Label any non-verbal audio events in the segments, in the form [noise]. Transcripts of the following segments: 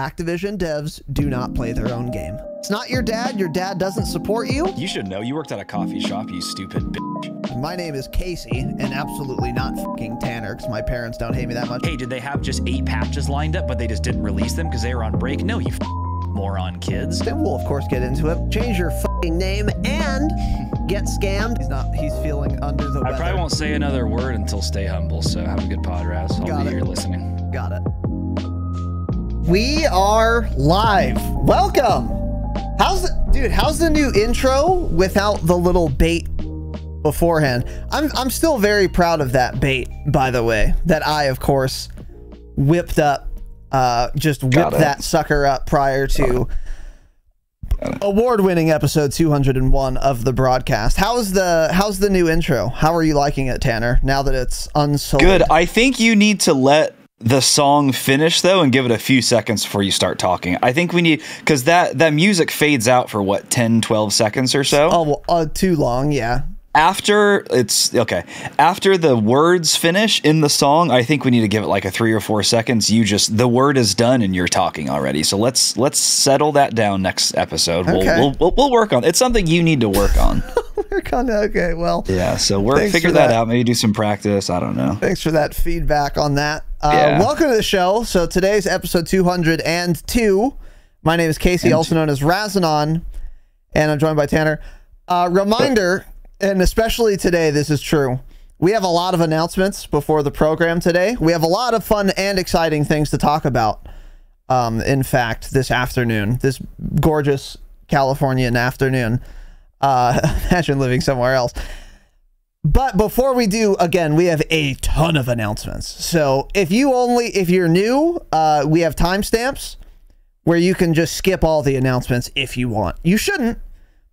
Activision devs do not play their own game. It's not your dad. Your dad doesn't support you. You should know. You worked at a coffee shop, you stupid bitch. My name is Casey, and absolutely not fucking Tanner, because my parents don't hate me that much. Hey, did they have just eight patches lined up, but they just didn't release them because they were on break? No, you moron kids. Then we'll of course get into it. Change your fucking name and get scammed. He's not. He's feeling under the I weather. probably won't say another word until stay humble. So have a good pod, Raz. I'll Got be it. here listening. Got it. We are live. Welcome. How's the dude? How's the new intro without the little bait beforehand? I'm I'm still very proud of that bait, by the way. That I, of course, whipped up. Uh, just whipped that sucker up prior to award-winning episode 201 of the broadcast. How's the how's the new intro? How are you liking it, Tanner? Now that it's unsold. Good. I think you need to let the song finish though and give it a few seconds before you start talking. I think we need cuz that that music fades out for what 10 12 seconds or so. Oh, well, uh, too long. Yeah. After it's okay. After the words finish in the song, I think we need to give it like a 3 or 4 seconds. You just the word is done and you're talking already. So let's let's settle that down next episode. We'll, Okay. we'll, we'll we'll work on. It's something you need to work on. [laughs] We're kind okay. Well, yeah, so work Thanks figure that that. out, maybe do some practice, I don't know. thanks for that feedback on that. Uh, Yeah. Welcome to the show. So today's episode 202. My name is Casey, also known as Razanon, and I'm joined by Tanner. Uh, reminder, and especially today, this is true. We have a lot of announcements before the program today. We have a lot of fun and exciting things to talk about. Um, in fact, this afternoon, this gorgeous Californian afternoon. Uh, [laughs] imagine living somewhere else. But before we do, again, we have a ton of announcements. So if you only, if you're new, uh, we have timestamps where you can just skip all the announcements if you want. You shouldn't,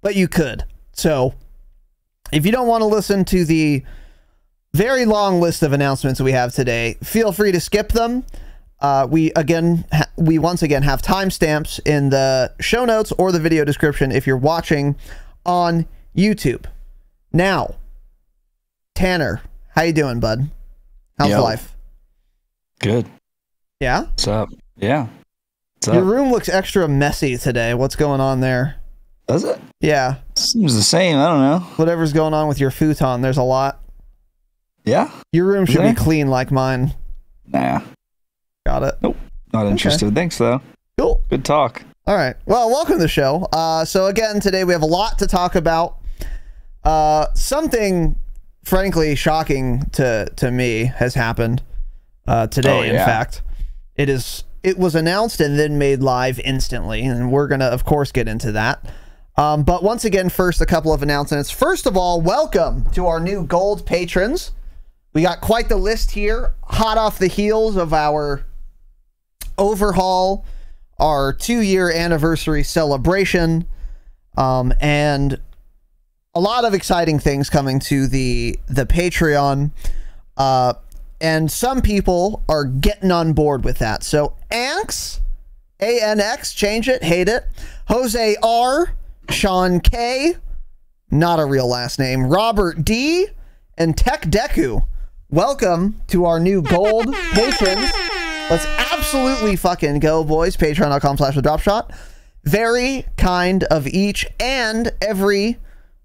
but you could. So if you don't want to listen to the very long list of announcements we have today, feel free to skip them. Uh, we again, we once again have timestamps in the show notes or the video description if you're watching on YouTube. Now, Tanner, how you doing, bud? How's Yo. life? Good. Yeah, What's up? Yeah. What's up? your room looks extra messy today. What's going on there? Does it? Yeah, Seems the same. I don't know. whatever's going on with your futon, there's a lot. Yeah? Your room should be clean like mine. Nah. Got it. Nope. Not interested. Thanks, though. Cool. Good talk. All right. Well, welcome to the show. Uh, so again, today we have a lot to talk about. Uh, something, frankly, shocking to to me has happened uh, today. Oh, In fact, it is it was announced and then made live instantly, and we're gonna, of course, get into that. Um, but once again, first, a couple of announcements. First of all, welcome to our new gold patrons. We got quite the list here, hot off the heels of our overhaul, our two year anniversary celebration, um, and a lot of exciting things coming to the the Patreon. Uh, and some people are getting on board with that. So Anx, A N X, change it, hate it. Jose R, Sean K, not a real last name. Robert D, and Tech Deku. Welcome to our new gold [laughs] patrons. Let's absolutely fucking go, boys. Patreon.com slash the drop shot. Very kind of each and every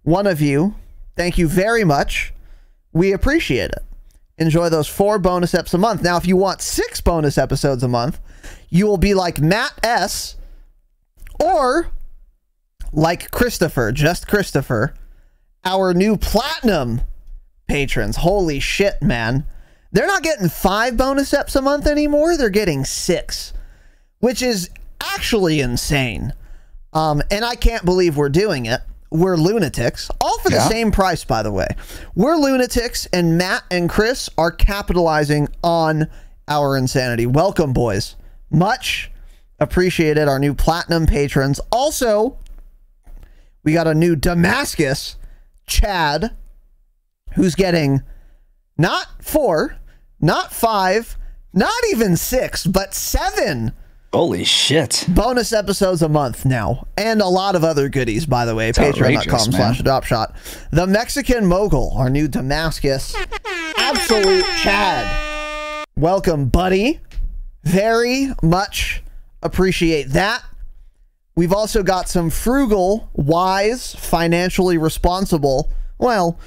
one of you. Thank you very much. We appreciate it. Enjoy those four bonus eps a month. Now, if you want six bonus episodes a month, you will be like Matt S. or like Christopher, just Christopher, our new platinum patrons. Holy shit, man. They're not getting five bonus eps a month anymore. They're getting six, which is actually insane. Um, and I can't believe we're doing it. We're lunatics, all for the Yeah. same price, by the way. We're lunatics, and Matt and Chris are capitalizing on our insanity. Welcome, boys. Much appreciated. Our new platinum patrons. Also, we got a new Damascus, Chad, who's getting not four, not five, not even six, but seven Holy shit. bonus episodes a month now and a lot of other goodies by the way patreon.com slash man. drop shot the mexican mogul our new damascus absolute chad welcome buddy very much Appreciate that. We've also got some frugal, wise, financially responsible, well,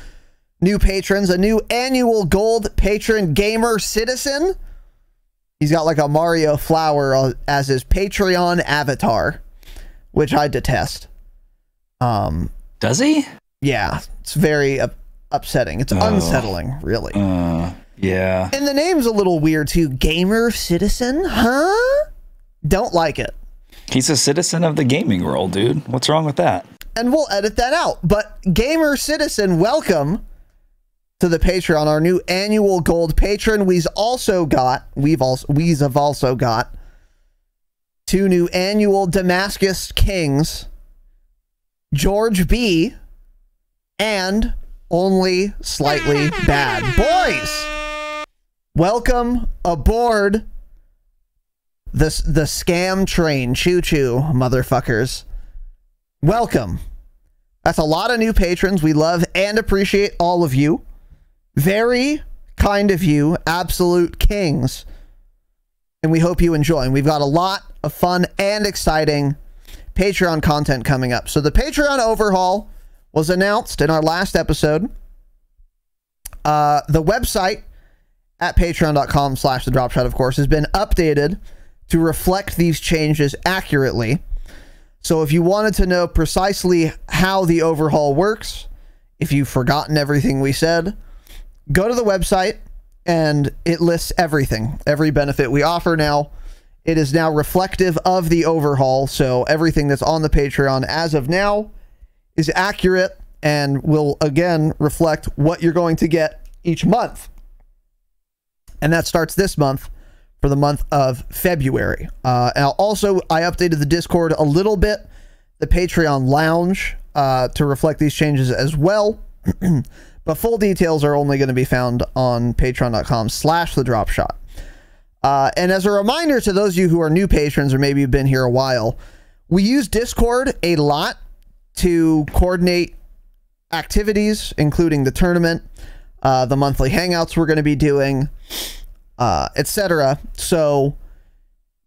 new patrons, a new annual gold patron gamer citizen. He's got like a Mario flower as his Patreon avatar, which I detest. Um, Does he? yeah, it's very up- upsetting. It's unsettling, really. Uh, yeah. And the name's a little weird too. Gamer citizen, huh? Don't like it. He's a citizen of the gaming world, dude. What's wrong with that? And we'll edit that out. But gamer citizen, welcome to the Patreon, our new annual gold patron. We've also got we've also we've have also got two new annual Damascus Kings, George B, and only slightly bad boys. Welcome aboard the the scam train. Choo choo, motherfuckers. Welcome. That's a lot of new patrons. We love and appreciate all of you. Very kind of you, absolute kings. And we hope you enjoy. And we've got a lot of fun and exciting Patreon content coming up. So the Patreon overhaul was announced in our last episode. Uh, the website at patreon.com slash the drop shot, of course, has been updated to reflect these changes accurately. So if you wanted to know precisely how the overhaul works, if you've forgotten everything we said, go to the website and it lists everything, every benefit we offer now. It is now reflective of the overhaul. So everything that's on the Patreon as of now is accurate and will again reflect what you're going to get each month. And that starts this month for the month of February. Uh, and also, I updated the Discord a little bit, the Patreon Lounge, uh, to reflect these changes as well. [clears throat] but full details are only going to be found on patreon.com slash the drop shot. Uh, and as a reminder to those of you who are new patrons or maybe you've been here a while, we use Discord a lot to coordinate activities, including the tournament, uh, the monthly hangouts we're going to be doing, uh, etc. So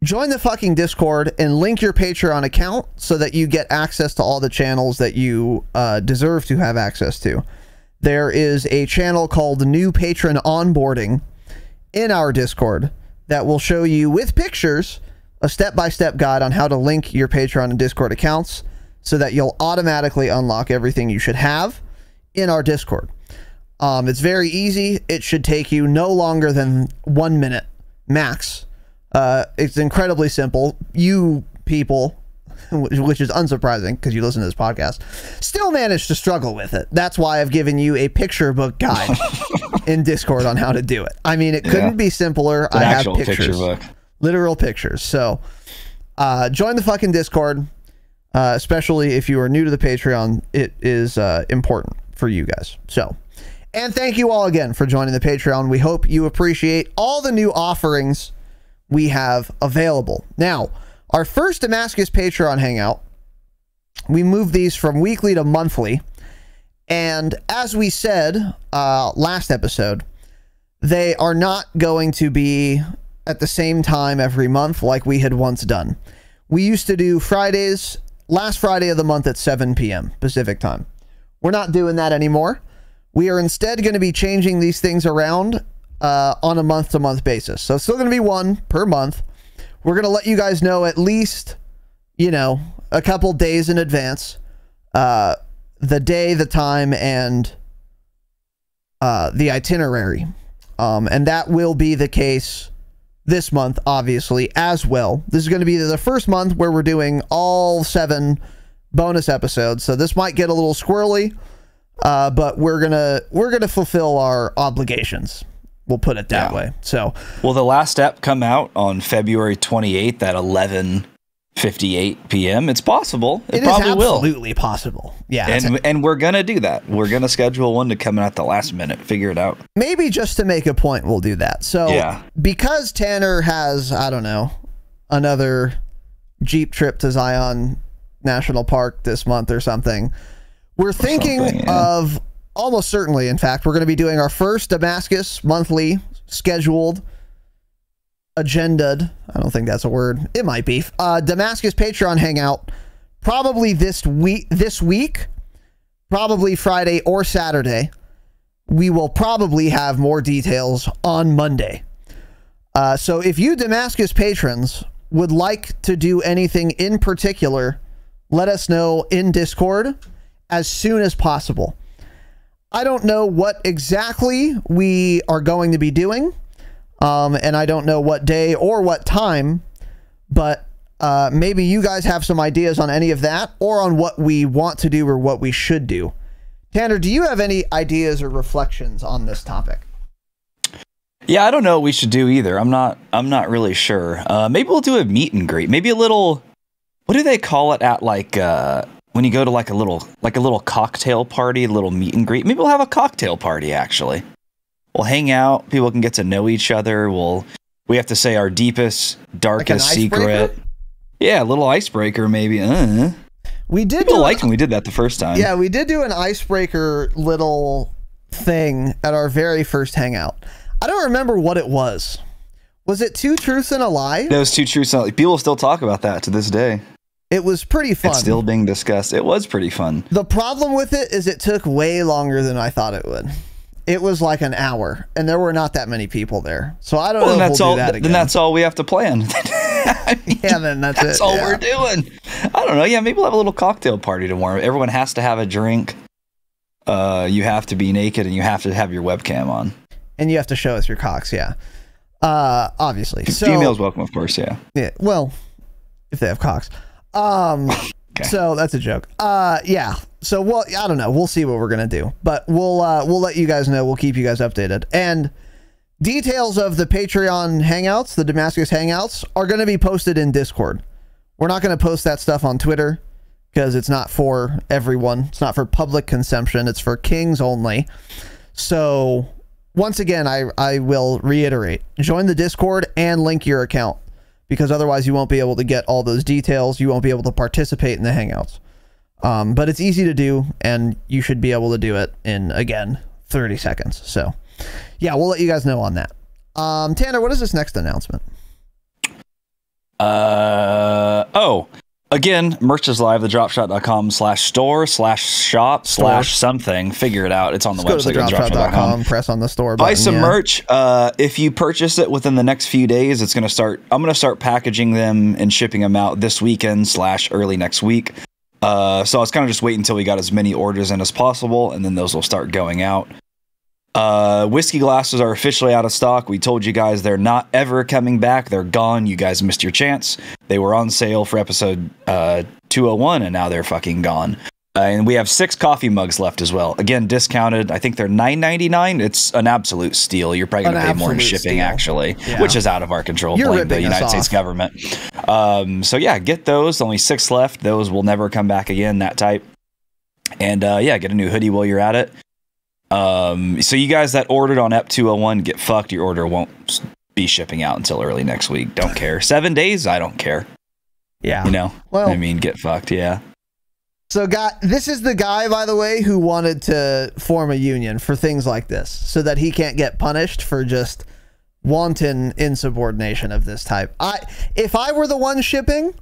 join the fucking Discord and link your Patreon account so that you get access to all the channels that you uh, deserve to have access to. There is a channel called New Patron Onboarding in our Discord that will show you with pictures a step by step guide on how to link your Patreon and Discord accounts so that you'll automatically unlock everything you should have in our Discord. Um, it's very easy. It should take you no longer than one minute max. Uh, it's incredibly simple. You people, [laughs] which is unsurprising because you listen to this podcast, still managed to struggle with it. That's why I've given you a picture book guide [laughs] in Discord on how to do it. I mean, it couldn't Yeah. be simpler. I have pictures, picture book. literal pictures. So, uh, join the fucking Discord, uh, especially if you are new to the Patreon. It is uh, important for you guys. So, and thank you all again for joining the Patreon. We hope you appreciate all the new offerings we have available. Now, our first Damascus Patreon hangout, we moved these from weekly to monthly. And as we said uh, last episode, they are not going to be at the same time every month like we had once done. We used to do Fridays, last Friday of the month at 7 p.m. Pacific time. We're not doing that anymore. We are instead going to be changing these things around uh, on a month to month basis. So it's still going to be one per month. We're going to let you guys know at least, you know, a couple days in advance uh, the day, the time, and uh, the itinerary. Um, and that will be the case this month, obviously, as well. This is going to be the first month where we're doing all seven bonus episodes. So this might get a little squirrely, uh, but we're gonna we're gonna fulfill our obligations. We'll put it that Yeah. way. So Will the last app come out on February 28th at 11:58 p.m.? It's possible. It, it is probably will. absolutely possible. Yeah, And and we're gonna do that. We're gonna schedule one to come in at the last minute. Figure it out. maybe just to make a point, we'll do that. So Yeah. because Tanner has I don't know another Jeep trip to Zion National Park this month or something, we're thinking something, yeah. of almost certainly. In fact, we're going to be doing our first Damascus monthly scheduled agended. I don't think that's a word. It might be. Uh, Damascus Patreon hangout probably this week. This week, probably Friday or Saturday. We will probably have more details on Monday. Uh, so if you Damascus patrons would like to do anything in particular, let us know in Discord as soon as possible. I don't know what exactly we are going to be doing, um, and I don't know what day or what time, but uh, maybe you guys have some ideas on any of that or on what we want to do or what we should do. Tanner, do you have any ideas or reflections on this topic? Yeah, I don't know what we should do either. I'm not. I'm not really sure. Uh, maybe we'll do a meet and greet. Maybe a little. What do they call it at like uh, when you go to like a little like a little cocktail party, a little meet and greet? Maybe we'll have a cocktail party. Actually, we'll hang out. People can get to know each other. We'll we have to say our deepest, darkest Like secret. Yeah, a little icebreaker maybe. Uh. We did People do liked when we did that the first time. Yeah, we did do an icebreaker little thing at our very first hangout. I don't remember what it was. Was it two truths and a lie? Those two truths. and- a lie. People still talk about that to this day. It was pretty fun. It's still being discussed. It was pretty fun. the problem with it is it took way longer than I thought it would. It was like an hour, and there were not that many people there. So I don't Well, know if that's we'll all. do that again. Then that's all we have to plan. [laughs] I mean, yeah, then that's, it. That's it. all yeah. we're doing. I don't know. Yeah, maybe we'll have a little cocktail party tomorrow. Everyone has to have a drink. Uh, you have to be naked and you have to have your webcam on. And you have to show us your cocks, yeah. Uh, obviously. So, Females welcome, of course. Yeah. Yeah, well, if they have cocks. Um [laughs] Okay. so that's a joke. Uh yeah. So well, I don't know. We'll see what we're going to do. But we'll uh we'll let you guys know. We'll keep you guys updated. And details of the Patreon hangouts, the Damascus hangouts are going to be posted in Discord. We're not going to post that stuff on Twitter because it's not for everyone. It's not for public consumption. It's for kings only. So once again, I, I will reiterate join the Discord and link your account because otherwise you won't be able to get all those details. You won't be able to participate in the Hangouts. Um, but it's easy to do, and you should be able to do it in, again, 30 seconds. So, yeah, we'll let you guys know on that. Um, Tanner, what is this next announcement? Uh oh. Again, merch is live. Thedropshot.com slash store slash shop slash something. Figure it out. It's on the Let's go to website. thedropshot.com, press on the store button. Buy some yeah. merch. Uh, if you purchase it within the next few days, it's going to start. I'm going to start packaging them and shipping them out this weekend slash early next week. Uh, so I was kind of just waiting until we got as many orders in as possible, and then those will start going out. Uh, whiskey glasses are officially out of stock. We told you guys they're not ever coming back. They're gone. You guys missed your chance. They were on sale for episode uh, 201, and now they're fucking gone. Uh, and we have six coffee mugs left as well. Again, discounted. I think they're nine ninety nine. It's an absolute steal. You're probably going to pay more in shipping, steal. actually, Yeah. which is out of our control. You're Blame the United States government. Um, so yeah, get those. Only six left. Those will never come back again. That type. And uh, yeah, get a new hoodie while you're at it. Um, so you guys that ordered on EP 201, get fucked. Your order won't be shipping out until early next week. Don't care. [laughs] Seven days, I don't care. Yeah. You know, Well- I mean, get fucked. Yeah. So, guy, this is the guy, by the way, who wanted to form a union for things like this, so that he can't get punished for just wanton insubordination of this type. I, if I were the one shipping,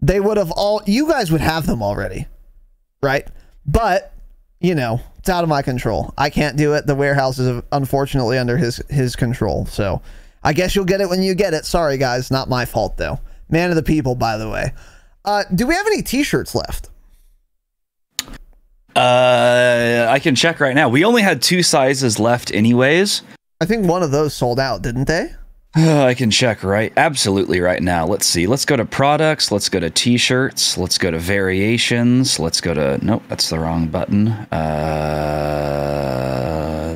they would have all. You guys would have them already, right? But you know, it's out of my control. I can't do it. The warehouse is unfortunately under his his control. So, I guess you'll get it when you get it. Sorry, guys, not my fault though. Man of the people, by the way. Uh, do we have any T-shirts left? Uh, I can check right now. We only had two sizes left, anyways. I think one of those sold out, didn't they? [sighs] I can check right, absolutely right now. Let's see. Let's go to products. Let's go to t-shirts. Let's go to variations. Let's go to nope, that's the wrong button. Uh,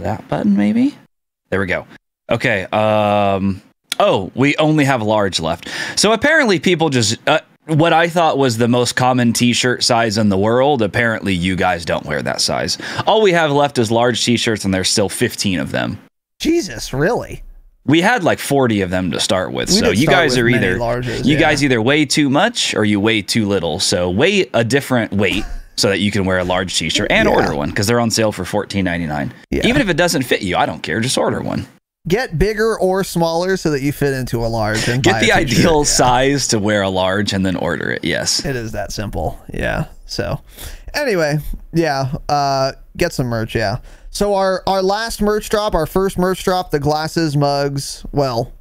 that button maybe. There we go. Okay. Um. Oh, we only have large left. So apparently, people just. Uh, what I thought was the most common t-shirt size in the world, apparently you guys don't wear that size. All we have left is large t-shirts and there's still 15 of them. Jesus, really? We had like 40 of them to start with. We so you guys are either larges, you yeah. guys either weigh too much or you weigh too little. So weigh a different weight so that you can wear a large t-shirt and Yeah. order one because they're on sale for $14.99. Yeah. Even if it doesn't fit you, I don't care. Just order one. get bigger or smaller so that you fit into a large and Get the ideal size to wear a large and then order it. Yes. It is that simple. Yeah. So, anyway, yeah. Uh, get some merch. Yeah. So our our last merch drop, our first merch drop, the glasses, mugs. Well,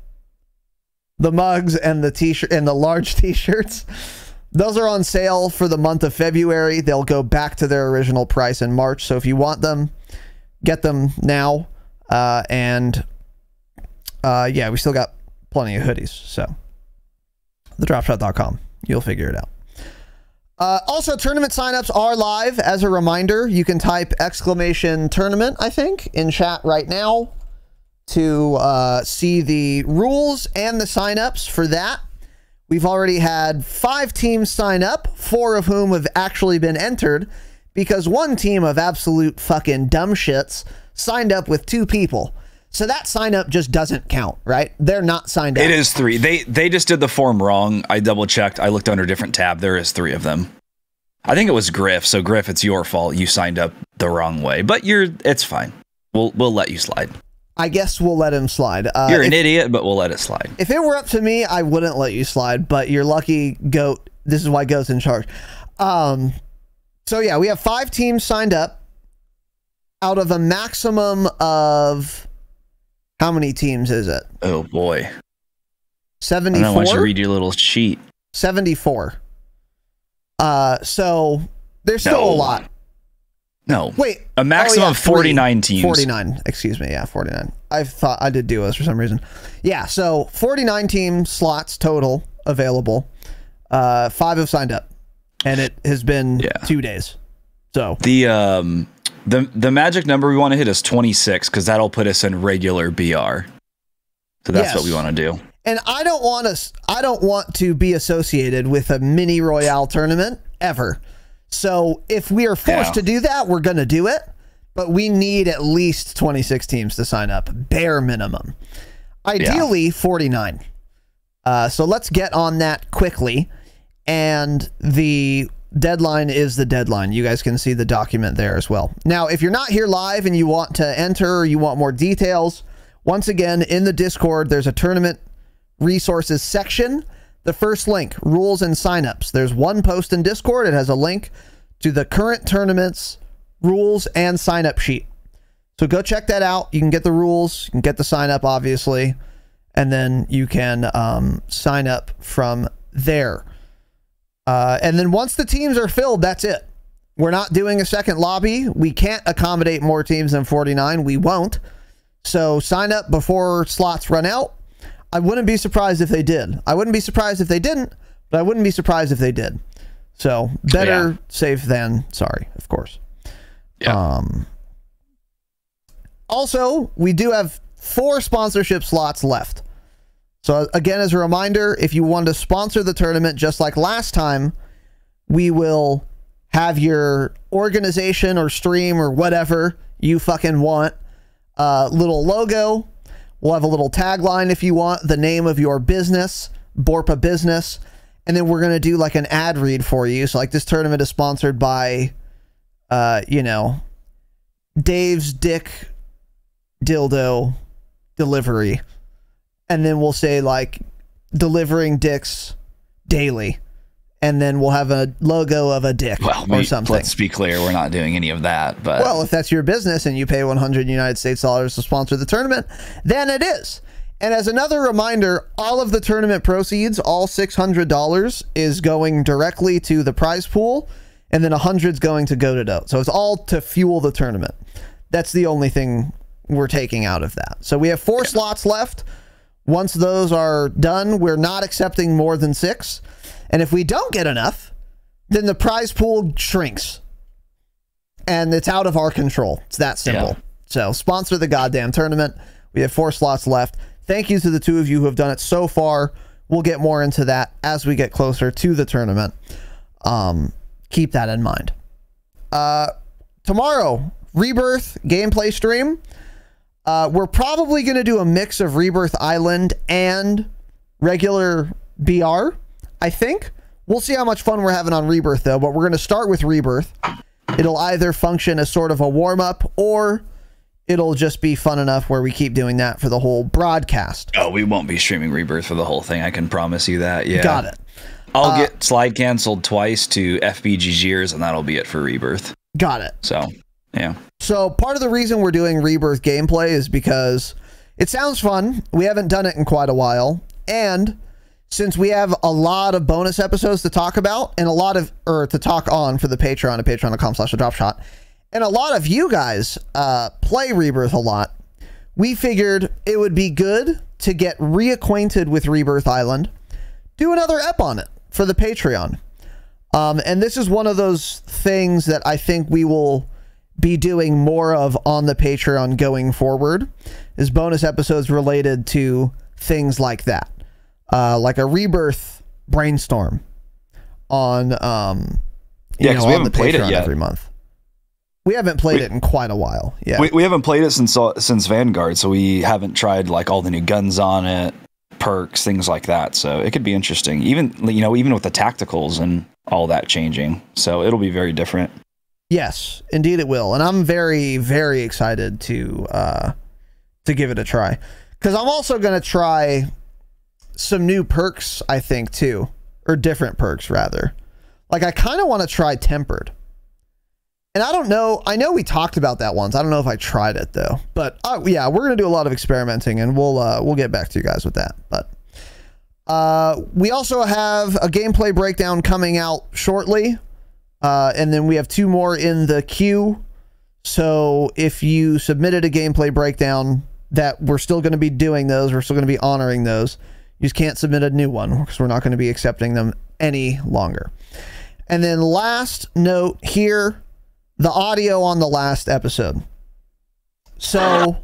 the mugs and the t-shirt and the large [laughs] t-shirts. Those are on sale for the month of February. They'll go back to their original price in March. So if you want them, get them now. Uh, and uh, yeah, we still got plenty of hoodies. So thedropshot.com. You'll figure it out. Uh, also, tournament signups are live. As a reminder, you can type exclamation tournament, I think, in chat right now to uh, see the rules and the signups for that. We've already had five teams sign up, four of whom have actually been entered because one team of absolute fucking dumb shits signed up with two people. So that sign up just doesn't count, right? They're not signed up. It is three. They they just did the form wrong. I double checked. I looked under a different tab. There is three of them. I think it was Griff. So Griff, it's your fault. You signed up the wrong way, but you're it's fine. We'll we'll let you slide. I guess we'll let him slide. Uh, You're an if, idiot, but we'll let it slide. if it were up to me, I wouldn't let you slide. But you're lucky, Goat. This is why Goat's in charge. Um, so yeah, we have five teams signed up out of a maximum of how many teams is it? Oh boy. I Seventy don't want you to read your little sheet. Seventy four. Uh, so there's still No. a lot. No. Wait, A maximum oh, yeah, of 49 teams. 49, excuse me. Yeah, 49. I thought I did do this for some reason. Yeah, so 49 team slots total available. Uh, five have signed up, and it has been Yeah. two days. So The um the the magic number we want to hit is 26 because that'll put us in regular BR. So that's what we want to do. And I don't want to. I don't want to be associated with a mini royale tournament ever. So if we are forced Yeah. to do that, we're going to do it. But we need at least 26 teams to sign up, bare minimum. Ideally, 49. Uh, so let's get on that quickly. And the deadline is the deadline. You guys can see the document there as well. Now, if you're not here live and you want to enter or you want more details, once again, in the Discord, there's a tournament resources section. The first link, rules and signups. There's one post in Discord. It has a link to the current tournaments, rules, and sign up sheet. So go check that out. You can get the rules, you can get the sign up, obviously, and then you can um, sign up from there. Uh, and then once the teams are filled, that's it. We're not doing a second lobby. We can't accommodate more teams than 49. We won't. So sign up before slots run out. I wouldn't be surprised if they did. I wouldn't be surprised if they didn't, but I wouldn't be surprised if they did. So better Yeah. safe than sorry, of course. Yeah. Um, also, we do have four sponsorship slots left. So again, as a reminder, if you want to sponsor the tournament, just like last time, we will have your organization or stream or whatever you fucking want. Uh, little logo. We'll have a little tagline if you want the name of your business, Borpa Business, and then we're gonna do like an ad read for you. So like this tournament is sponsored by, uh, you know, Dave's Dick Dildo Delivery, and then we'll say like delivering dicks daily, and then we'll have a logo of a dick Well, or we, something. let's be clear, we're not doing any of that. But Well, if that's your business and you pay 100 United States dollars to sponsor the tournament, then it is. And as another reminder, all of the tournament proceeds, all $600 is going directly to the prize pool and then 100 is going to GoToDote. So it's all to fuel the tournament. That's the only thing we're taking out of that. So we have four slots left. Once those are done, we're not accepting more than 6. And if we don't get enough, then the prize pool shrinks and it's out of our control. It's that simple. Yeah. So sponsor the goddamn tournament. We have four slots left. Thank you to the two of you who have done it so far. We'll get more into that as we get closer to the tournament. Um, keep that in mind. Uh, tomorrow, Rebirth gameplay stream. Uh, we're probably going to do a mix of Rebirth Island and regular BR, I think. We'll see how much fun we're having on Rebirth, though, but we're going to start with Rebirth. It'll either function as sort of a warm up or it'll just be fun enough where we keep doing that for the whole broadcast. Oh, we won't be streaming Rebirth for the whole thing. I can promise you that. Yeah. Got it. I'll Uh, get slide canceled twice to FBG years, and that'll be it for Rebirth. Got it. So, yeah. So part of the reason we're doing Rebirth gameplay is because it sounds fun. We haven't done it in quite a while, and since we have a lot of bonus episodes to talk about and a lot of or to talk on for the Patreon at patreon.com slash dropshot, and a lot of you guys uh, play Rebirth a lot, we figured it would be good to get reacquainted with Rebirth Island, do another ep on it for the Patreon. Um, and this is one of those things that I think we will be doing more of on the Patreon going forward is bonus episodes related to things like that. Uh, like a rebirth brainstorm on um you Yeah, know, we haven't played it yet. every month. We haven't played it in quite a while. Yeah. We, we haven't played it since uh, since Vanguard, so we haven't tried like all the new guns on it, perks, things like that. So it could be interesting. Even you know, even with the tacticals and all that changing. So it'll be very different. Yes, indeed it will, and I'm very, very excited to uh, to give it a try. Because I'm also gonna try some new perks. I think too, or different perks rather. Like I kind of want to try tempered, and I don't know. I know we talked about that once. I don't know if I tried it though. But uh, yeah, we're gonna do a lot of experimenting, and we'll uh, we'll get back to you guys with that. But uh, we also have a gameplay breakdown coming out shortly. Uh, and then we have two more in the queue. So if you submitted a gameplay breakdown, that we're still going to be doing those, we're still going to be honoring those. You just can't submit a new one because we're not going to be accepting them any longer. And then last note here, the audio on the last episode. So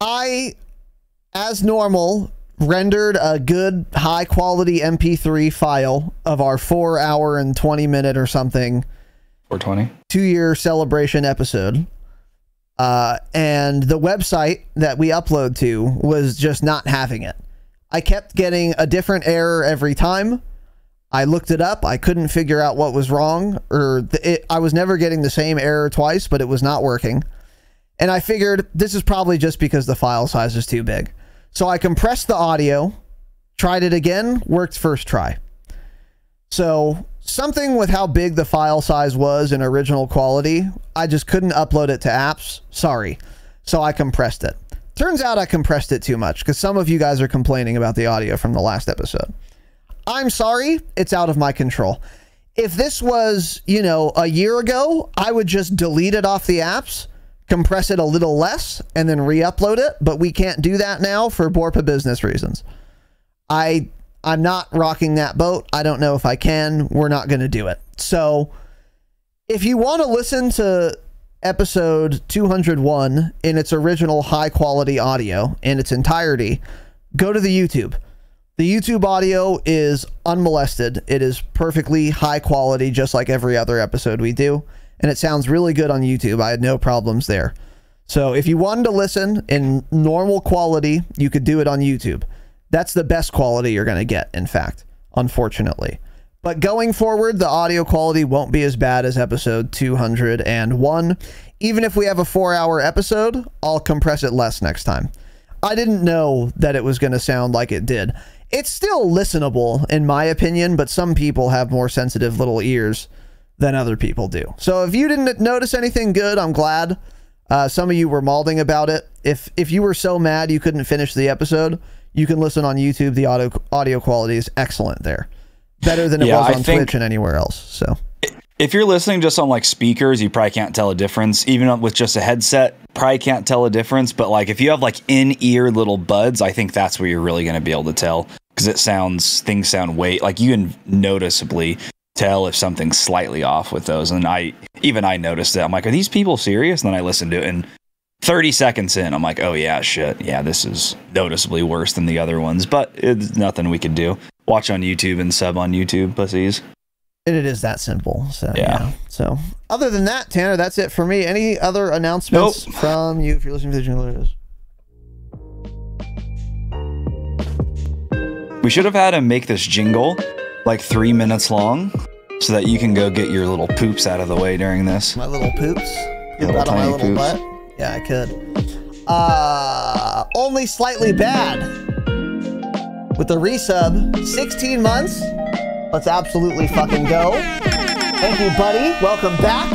I, as normal, rendered a good high quality MP3 file of our four hour and 20 minute or something 420. two year celebration episode. Uh, and the website that we upload to was just not having it. I kept getting a different error every time. I looked it up. I couldn't figure out what was wrong, or it, I was never getting the same error twice, but it was not working. And I figured this is probably just because the file size is too big. So I compressed the audio, tried it again, worked first try. So something with how big the file size was in original quality, I just couldn't upload it to apps. Sorry. So I compressed it. Turns out I compressed it too much because some of you guys are complaining about the audio from the last episode. I'm sorry, it's out of my control. If this was, you know, a year ago, I would just delete it off the apps, compress it a little less, and then re-upload it. But we can't do that now for Borpa business reasons. I I'm not rocking that boat. I don't know if I can. We're not going to do it. So if you want to listen to episode 201 in its original high quality audio in its entirety, go to the YouTube. The YouTube audio is unmolested. It is perfectly high quality, just like every other episode we do. And it sounds really good on YouTube. I had no problems there. So if you wanted to listen in normal quality, you could do it on YouTube. That's the best quality you're going to get, in fact, unfortunately. But going forward, the audio quality won't be as bad as episode 201. Even if we have a four hour episode, I'll compress it less next time. I didn't know that it was going to sound like it did. It's still listenable, in my opinion, but some people have more sensitive little ears than other people do. So if you didn't notice anything good, I'm glad. Uh, some of you were malding about it. If if you were so mad you couldn't finish the episode, you can listen on YouTube. The audio audio quality is excellent there, better than it Yeah, was on Twitch and anywhere else. So If you're listening just on like speakers, you probably can't tell a difference. Even with just a headset, probably can't tell a difference. But like if you have like in ear little buds, I think that's where you're really going to be able to tell because it sounds things sound way like you can noticeably tell if something's slightly off with those. And I even I noticed it. I'm like, are these people serious? And then I listened to it and 30 seconds in, I'm like, oh yeah, shit, yeah, this is noticeably worse than the other ones. But it's nothing we could do. Watch on YouTube and sub on YouTube, pussies. and it is that simple. So Yeah. yeah. So other than that, Tanner, that's it for me. Any other announcements Nope. from you if you're listening to the Jingle We should have had him make this jingle like three minutes long so that you can go get your little poops out of the way during this. My little poops. Get Little that on my little poops. butt. Yeah, I could. Uh, only slightly bad. With the resub, 16 months. Let's absolutely fucking go. Thank you, buddy. Welcome back.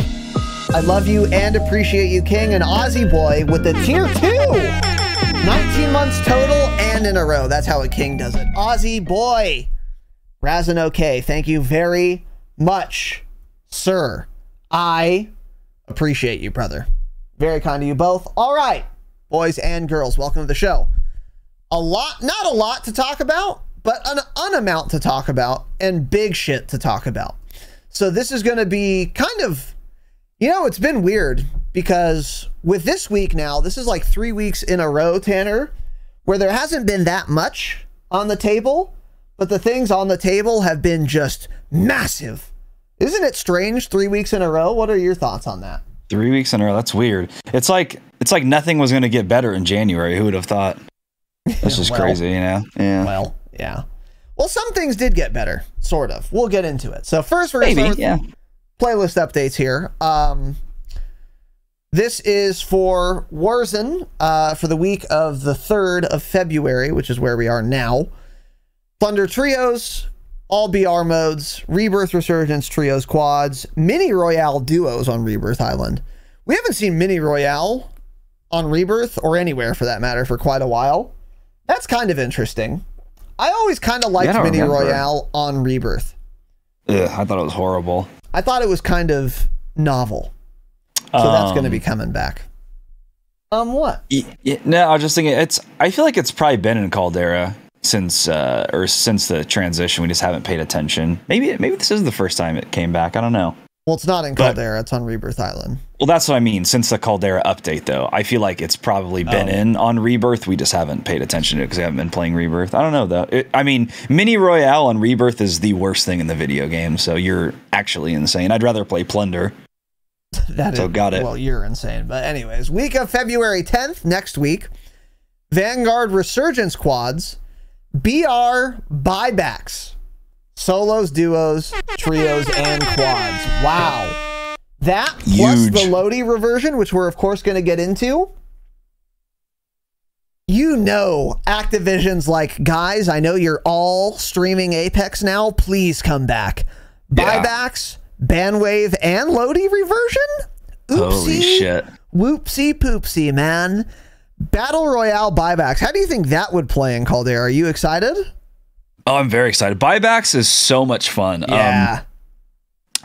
I love you and appreciate you, King and Aussie Boy, with the tier two. 19 months total and in a row. That's how a king does it. Aussie Boy. Razin OK. Thank you very much, sir. I appreciate you, brother. Very kind of you both. All right, boys and girls, welcome to the show. A lot, not a lot to talk about, but an unamount to talk about and big shit to talk about. So this is going to be kind of, you know, it's been weird because with this week now, this is like three weeks in a row, Tanner, where there hasn't been that much on the table, but the things on the table have been just massive. Isn't it strange? Three weeks in a row. What are your thoughts on that? Three weeks in a row. That's weird. It's like it's like nothing was going to get better in January. Who would have thought? This is [laughs] well, crazy, you know. Yeah. Well, yeah. Well, some things did get better, sort of. We'll get into it. So first, we're gonna start with Yeah. playlist updates here. Um, this is for Warzone uh, for the week of the 3rd of February, which is where we are now. Plunder Trios, all BR modes, Rebirth Resurgence Trios quads, Mini Royale duos on Rebirth Island. We haven't seen Mini Royale on Rebirth or anywhere for that matter for quite a while. That's kind of interesting. I always kind of liked don't Mini remember. Royale on Rebirth. Ugh, I thought it was horrible. I thought it was kind of novel. So that's going to Um, be coming back. Um, what? Y- y- no, I was just thinking it's. I feel like it's probably been in Caldera since uh or since the transition. We just haven't paid attention. Maybe maybe this is the first time it came back. I don't know. Well, it's not in But- Caldera. It's on Rebirth Island. Well, that's what I mean. Since the Caldera update, though, I feel like it's probably been Oh. in on Rebirth. We just haven't paid attention to it because we haven't been playing Rebirth. I don't know though. It, I mean, Mini Royale on Rebirth is the worst thing in the video game. So you're actually insane. I'd rather play Plunder. [laughs] That So is- got it. Well, you're insane. But anyways, week of February 10th, next week, Vanguard Resurgence quads, BR buybacks, solos, duos, trios, and quads. Wow. That plus Huge. the loady reversion, which we're of course going to get into. You know, Activision's like, guys, I know you're all streaming Apex now. Please come back. Yeah. Buybacks, ban wave, and loady reversion? Oopsie. Holy shit! Whoopsie poopsie, man. Battle Royale buybacks. How do you think that would play in Caldera? Are you excited? Oh, I'm very excited. Buybacks is so much fun. Um,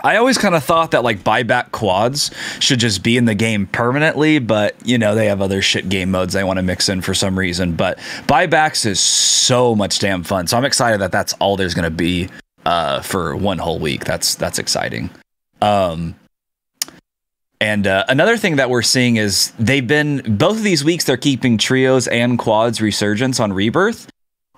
I always kind of thought that like buyback quads should just be in the game permanently, but you know, they have other shit game modes they want to mix in for some reason. But buybacks is so much damn fun. So I'm excited that that's all there's going to be uh, for one whole week. That's that's exciting. Um, and uh, another thing that we're seeing is they've been both of these weeks they're keeping trios and quads resurgence on rebirth.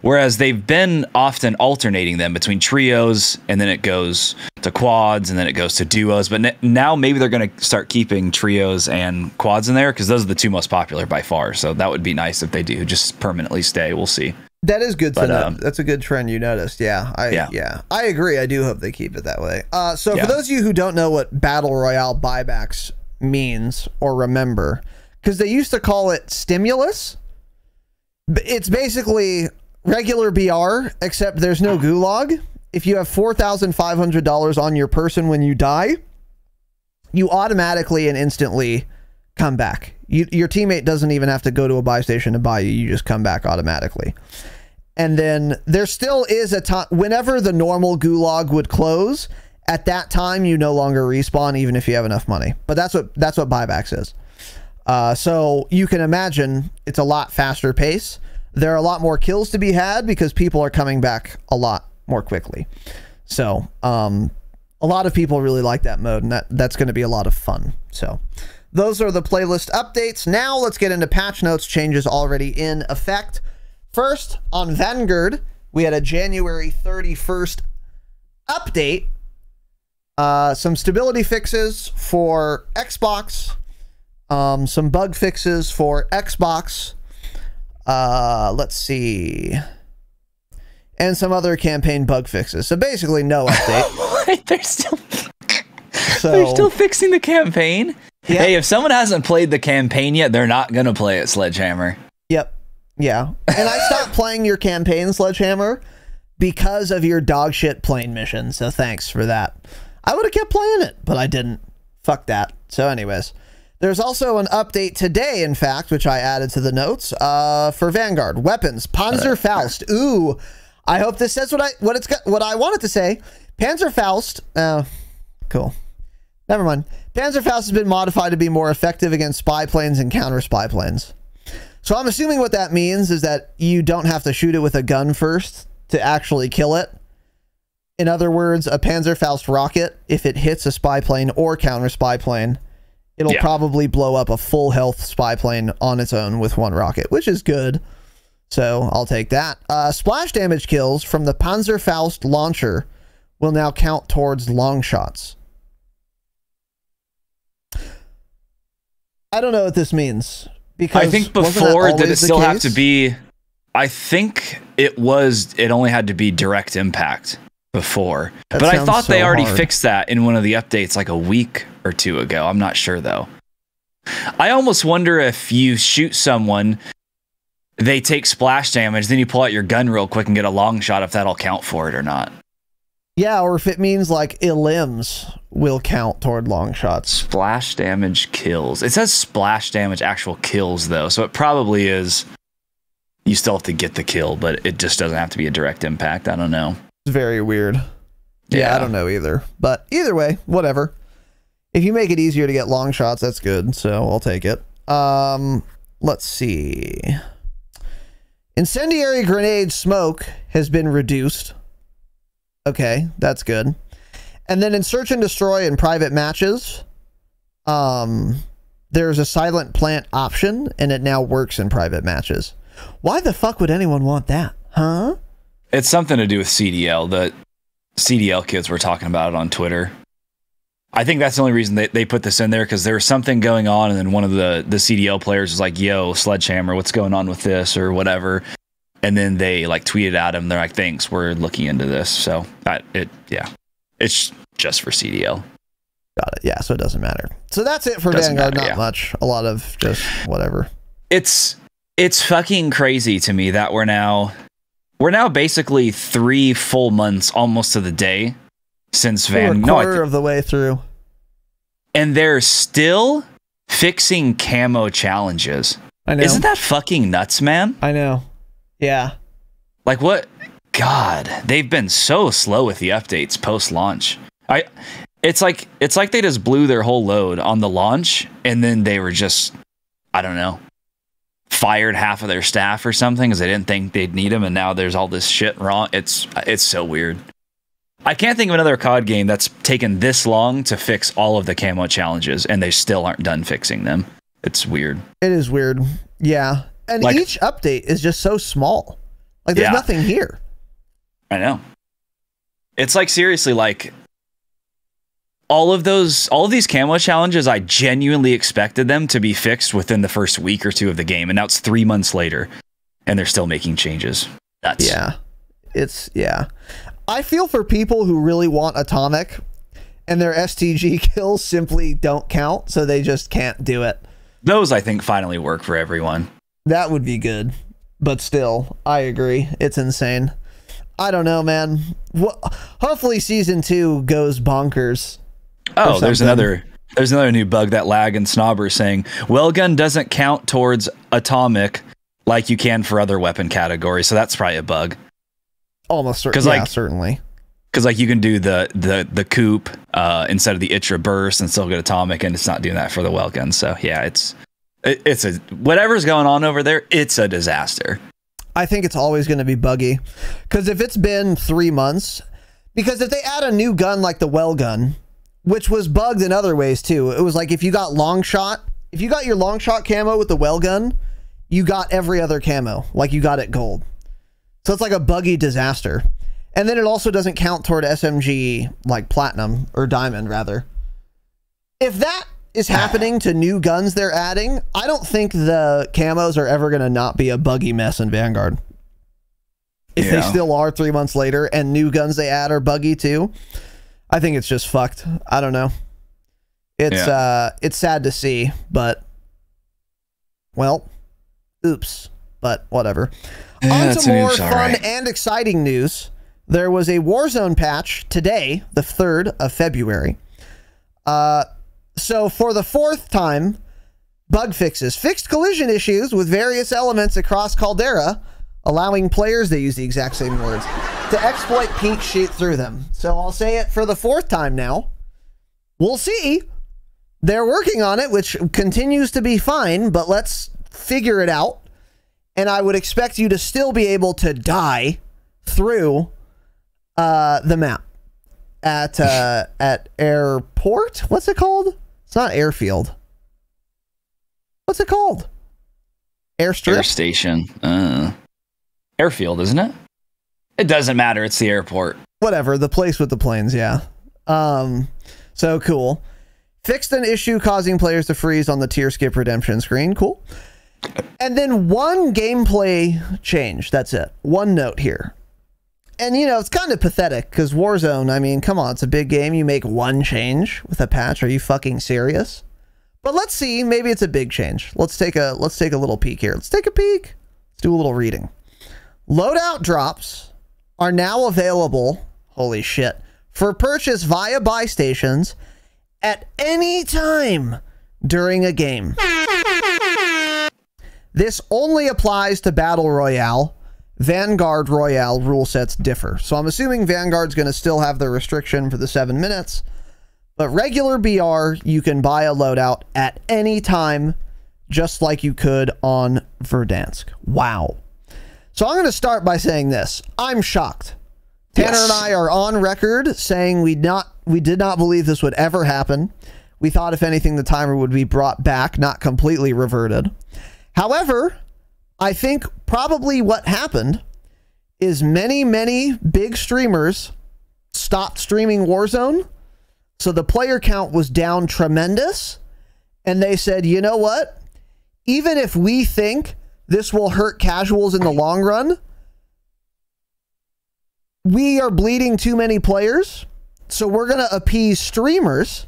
Whereas they've been often alternating them between trios and then it goes to quads and then it goes to duos. But now maybe they're going to start keeping trios and quads in there because those are the two most popular by far. So that would be nice if they do just permanently stay. We'll see. That is good to But, know. um, That's a good trend you noticed. Yeah. I yeah. Yeah. I agree. I do hope they keep it that way. Uh, so Yeah. for those of you who don't know what Battle Royale buybacks means or remember, because they used to call it stimulus. It's basically regular BR, except there's no gulag. If you have four thousand five hundred dollars on your person when you die, you automatically and instantly come back. You, your teammate doesn't even have to go to a buy station to buy you. You just come back automatically. And then there still is a time whenever the normal gulag would close. At that time, you no longer respawn, even if you have enough money. But that's what that's what buybacks is. Uh, so you can imagine it's a lot faster pace. There are a lot more kills to be had because people are coming back a lot more quickly. So um, a lot of people really like that mode, and that, that's going to be a lot of fun. So those are the playlist updates. Now let's get into patch notes changes already in effect. First, on Vanguard, we had a January 31st update. Uh, some stability fixes for Xbox, um, some bug fixes for Xbox. Uh, let's see. And some other campaign bug fixes. So basically, no [laughs] update. they're still So [laughs] they're still fixing the campaign. Yeah. Hey, if someone hasn't played the campaign yet, they're not gonna play it Sledgehammer. Yep. Yeah. And I stopped [laughs] playing your campaign, Sledgehammer, because of your dog shit plane mission. So thanks for that. I would have kept playing it, but I didn't. Fuck that. So, anyways, there's also an update today, in fact, which I added to the notes uh, for Vanguard weapons. Panzer Faust. Ooh, I hope this says what I what it's got, what I wanted to say. Panzer Faust. Uh, cool. Never mind. Panzerfaust has been modified to be more effective against spy planes and counter spy planes. So I'm assuming what that means is that you don't have to shoot it with a gun first to actually kill it. In other words, a Panzerfaust rocket, if it hits a spy plane or counter spy plane, it'll Yeah. probably blow up a full health spy plane on its own with one rocket, which is good. So I'll take that. Uh, splash damage kills from the Panzerfaust launcher will now count towards long shots. I don't know what this means because I think before did it still have to be I think it was it only had to be direct impact before. That but I thought they already hard. fixed that in one of the updates like a week or two ago. I'm not sure though. I almost wonder if you shoot someone they take splash damage, then you pull out your gun real quick and get a long shot if that'll count for it or not. Yeah, or if it means like elims will count toward long shots. Splash damage kills. It says splash damage actual kills though, so it probably is. You still have to get the kill, but it just doesn't have to be a direct impact. I don't know. It's very weird. Yeah, I don't know either. But either way, whatever. If you make it easier to get long shots, that's good. So I'll take it. Um, let's see. Incendiary grenade smoke has been reduced. Okay, that's good. And then in search and destroy in private matches, um, there's a silent plant option, and it now works in private matches. Why the fuck would anyone want that? Huh? It's something to do with CDL. The CDL kids were talking about it on Twitter. I think that's the only reason they, they put this in there because there was something going on, and then one of the the CDL players was like, "Yo, Sledgehammer, what's going on with this or whatever?" And then they like tweeted at him. They're like, "Thanks, we're looking into this." So it, yeah, it's just for CDL. Got it. Yeah, so it doesn't matter. So that's it for Doesn't Vanguard. matter, Not yeah. much. A lot of just whatever. it's it's fucking crazy to me that we're now we're now basically three full months almost to the day since We're a Van no, I quarter thi- of the way through. and they're still fixing camo challenges. I know. Isn't that fucking nuts, man? I know. Yeah. Like what? God, they've been so slow with the updates post launch. I, it's like it's like they just blew their whole load on the launch, and then they were just, I don't know, fired half of their staff or something because they didn't think they'd need them, and now there's all this shit wrong. It's it's so weird. I can't think of another COD game that's taken this long to fix all of the camo challenges, and they still aren't done fixing them. It's weird. It is weird. Yeah. And Like- each update is just so small. Like there's Yeah. nothing here. I know. It's like seriously like all of those all of these camo challenges I genuinely expected them to be fixed within the first week or two of the game and now it's 3 months later and they're still making changes. That's Yeah. It's yeah. I feel for people who really want atomic and their STG [laughs] kills simply don't count, so they just can't do it. Those I think finally work for everyone. That would be good. But still, I agree. It's insane. I don't know, man. Wha hopefully season 2 goes bonkers. Oh, there's another there's another new bug that lag and snobber saying Welgun doesn't count towards atomic like you can for other weapon categories. So that's probably a bug. Almost cer- 'Cause, yeah, like- certainly. because like you can do the the the coupe uh, instead of the Itra burst and still get atomic, and it's not doing that for the Welgun. So yeah, it's it, it's a whatever's going on over there. It's a disaster. I think it's always going to be buggy. Because if it's been three months, because if they add a new gun like the Welgun, which was bugged in other ways too, it was like if you got long shot, if you got your long shot camo with the Welgun, you got every other camo, like you got it gold. So it's like a buggy disaster. And then it also doesn't count toward SMG like platinum or diamond rather. If that is happening to new guns they're adding, I don't think the camos are ever going to not be a buggy mess in Vanguard. If they still are 3 months later and new guns they add are buggy too, I think it's just fucked. I don't know. It's Yeah. uh it's sad to see, but well, oops. But whatever. Yeah, On to more fun right. and exciting news. There was a Warzone patch today, the 3rd of February. Uh, so, for the fourth time, bug fixes fixed collision issues with various elements across Caldera, allowing players, they use the exact same words, to exploit peak sheet through them. So, I'll say it for the fourth time now. We'll see. They're working on it, which continues to be fine, but let's figure it out and I would expect you to still be able to die through uh, the map at uh, [laughs] at airport. What's it called? It's not airfield. What's it called? Airstrip. Air station. Uh, airfield, isn't it? It doesn't matter. It's the airport. Whatever. The place with the planes. Yeah. Um. So cool. Fixed an issue causing players to freeze on the tier skip redemption screen. Cool. And then one gameplay change. That's it. One note here. And you know, it's kind of pathetic because Warzone, I mean, come on, it's a big game. You make one change with a patch. Are you fucking serious? But let's see, maybe it's a big change. Let's take a let's take a little peek here. Let's take a peek. Let's do a little reading. Loadout drops are now available, holy shit, for purchase via buy stations at any time during a game. This only applies to Battle Royale. Vanguard Royale rule sets differ. So I'm assuming Vanguard's going to still have the restriction for the seven minutes. But regular BR, you can buy a loadout at any time, just like you could on Verdansk. Wow. So I'm going to start by saying this. I'm shocked. Tanner Yes. and I are on record saying we not we did not believe this would ever happen. We thought if anything the timer would be brought back, not completely reverted. However, I think probably what happened is many many big streamers stopped streaming Warzone, so the player count was down tremendous, and they said, "You know what? Even if we think this will hurt casuals in the long run, we are bleeding too many players, so we're going to appease streamers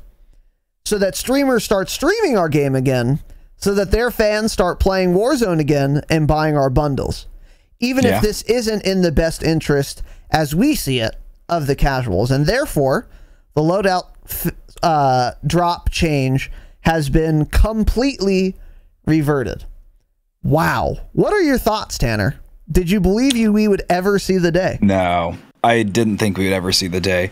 so that streamers start streaming our game again so that their fans start playing Warzone again and buying our bundles. Even Yeah. if this isn't in the best interest as we see it of the casuals and therefore the loadout f- uh, drop change has been completely reverted. Wow. What are your thoughts, Tanner? Did you believe you we would ever see the day? No, I didn't think we would ever see the day.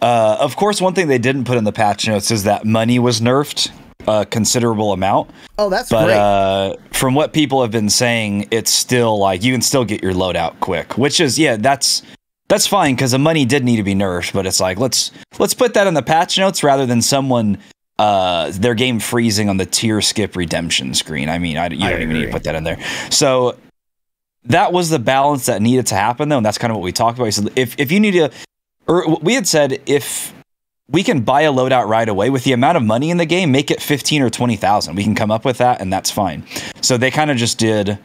Uh, of course, one thing they didn't put in the patch notes is that money was nerfed a considerable amount. Oh, that's But great. uh, from what people have been saying, it's still like you can still get your loadout quick, which is yeah, that's that's fine because the money did need to be nourished. But it's like let's let's put that in the patch notes rather than someone uh their game freezing on the tier skip redemption screen. I mean, I, you I don't even need to put that in there. So that was the balance that needed to happen though, and that's kind of what we talked about. We said if if you need to, or we had said if we can buy a loadout right away with the amount of money in the game, make it fifteen or twenty thousand. We can come up with that, and that's fine. So they kind of just did a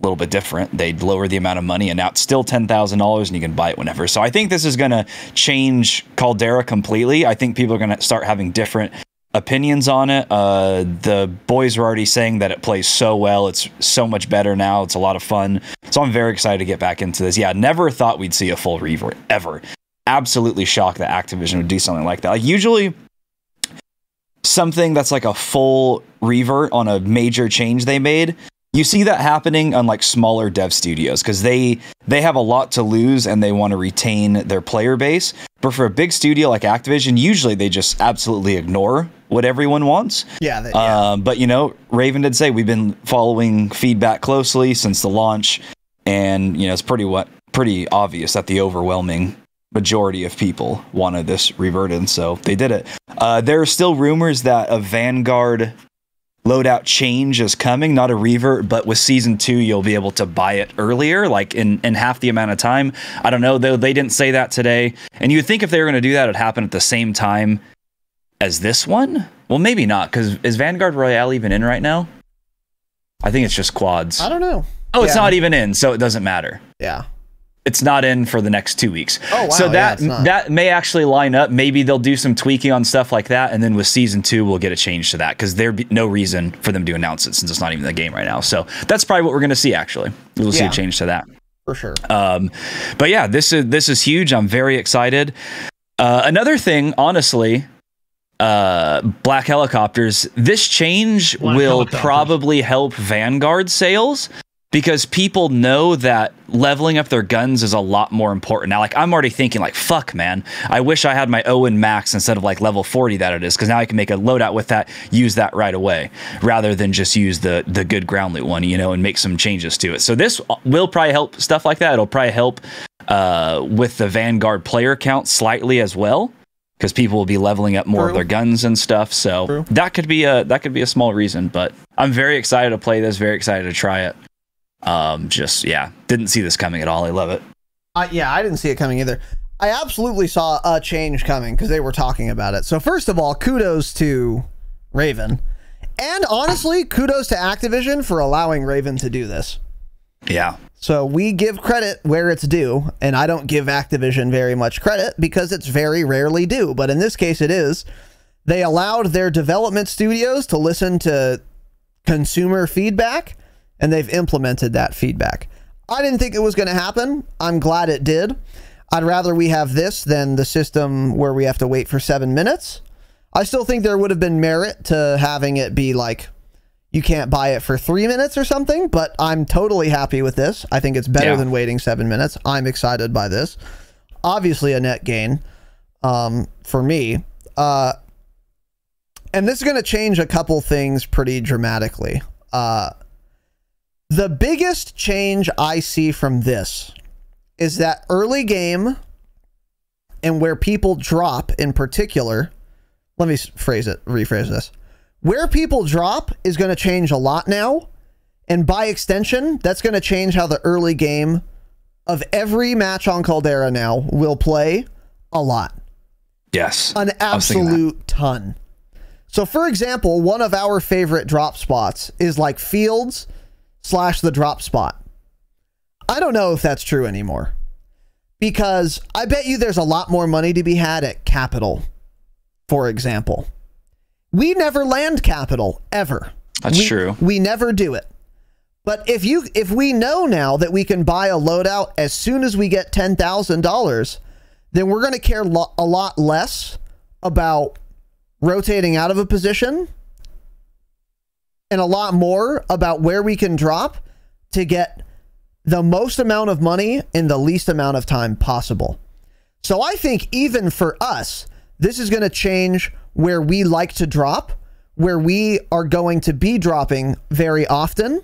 little bit different. they lower the amount of money, and now it's still ten thousand dollars, and you can buy it whenever. So I think this is going to change Caldera completely. I think people are going to start having different opinions on it. Uh, the boys were already saying that it plays so well. It's so much better now. It's a lot of fun. So I'm very excited to get back into this. Yeah, never thought we'd see a full revert ever. Absolutely shocked that Activision would do something like that. Like usually something that's like a full revert on a major change they made you see that happening on like smaller dev studios because they they have a lot to lose and they want to retain their player base but for a big studio like activision usually they just absolutely ignore what everyone wants yeah, that, yeah. um, but you know, Raven did say we've been following feedback closely since the launch, and you know it's pretty what pretty obvious that the overwhelming majority of people wanted this reverted, so they did it. Uh, there are still rumors that a Vanguard loadout change is coming, not a revert, but with season two you'll be able to buy it earlier, like in in half the amount of time. I don't know though; they didn't say that today, and you'd think if they were going to do that, it'd happen at the same time as this one? Well, maybe not, because is Vanguard Royale even in right now? I think it's just quads. I don't know. Oh, it's not even in, so it doesn't matter. Yeah. It's not in for the next two weeks. Oh, wow. So that it's not. that may actually line up. Maybe they'll do some tweaking on stuff like that, and then with season two, we'll get a change to that because there'd be no reason for them to announce it since it's not even the game right now. So that's probably what we're going to see. Actually, we'll see a change to that. for sure. Um, but yeah, this is this is huge. I'm very excited. Uh, another thing, honestly, uh, black helicopters. This change Black will probably help Vanguard sales because people know that leveling up their guns is a lot more important now. Like I'm already thinking, like fuck, man. I wish I had my Owen Max instead of like level 40 that it is, because now I can make a loadout with that, use that right away, rather than just use the the good ground loot one, you know, and make some changes to it. So this will probably help stuff like that. It'll probably help uh, with the Vanguard player count slightly as well. Because people will be leveling up more of their guns and stuff, so True. that could be a that could be a small reason. But I'm very excited to play this. Very excited to try it. Um, just yeah, didn't see this coming at all. I love it. Uh, yeah, I didn't see it coming either. I absolutely saw a change coming because they were talking about it. So first of all, kudos to Raven, and honestly, kudos to Activision for allowing Raven to do this. Yeah, So we give credit where it's due, and I don't give Activision very much credit because it's very rarely due. But in this case, it is. They allowed their development studios to listen to consumer feedback, and they've implemented that feedback. I didn't think it was going to happen. I'm glad it did. I'd rather we have this than the system where we have to wait for seven minutes. I still think there would have been merit to having it be like you can't buy it for three minutes or something, but I'm totally happy with this. I think it's better Yeah. than waiting seven minutes. I'm excited by this. Obviously, a net gain um, for me. Uh, and this is going to change a couple things pretty dramatically. Uh, the biggest change I see from this is that early game and where people drop in particular. Let me phrase it, rephrase this. Where people drop is going to change a lot now. And by extension, that's going to change how the early game of every match on Caldera now will play a lot yes. an I was thinking that. absolute ton. So, for example, one of our favorite drop spots is like Fields slash the drop spot. I don't know if that's true anymore because I bet you there's a lot more money to be had at Capital, for example. We never land Capital ever. That's We- true. We never do it. But if you if we know now that we can buy a loadout as soon as we get ten thousand dollars, then we're going to care lo- a lot less about rotating out of a position and a lot more about where we can drop to get the most amount of money in the least amount of time possible. So I think even for us, this is going to change where we like to drop, where we are going to be dropping very often.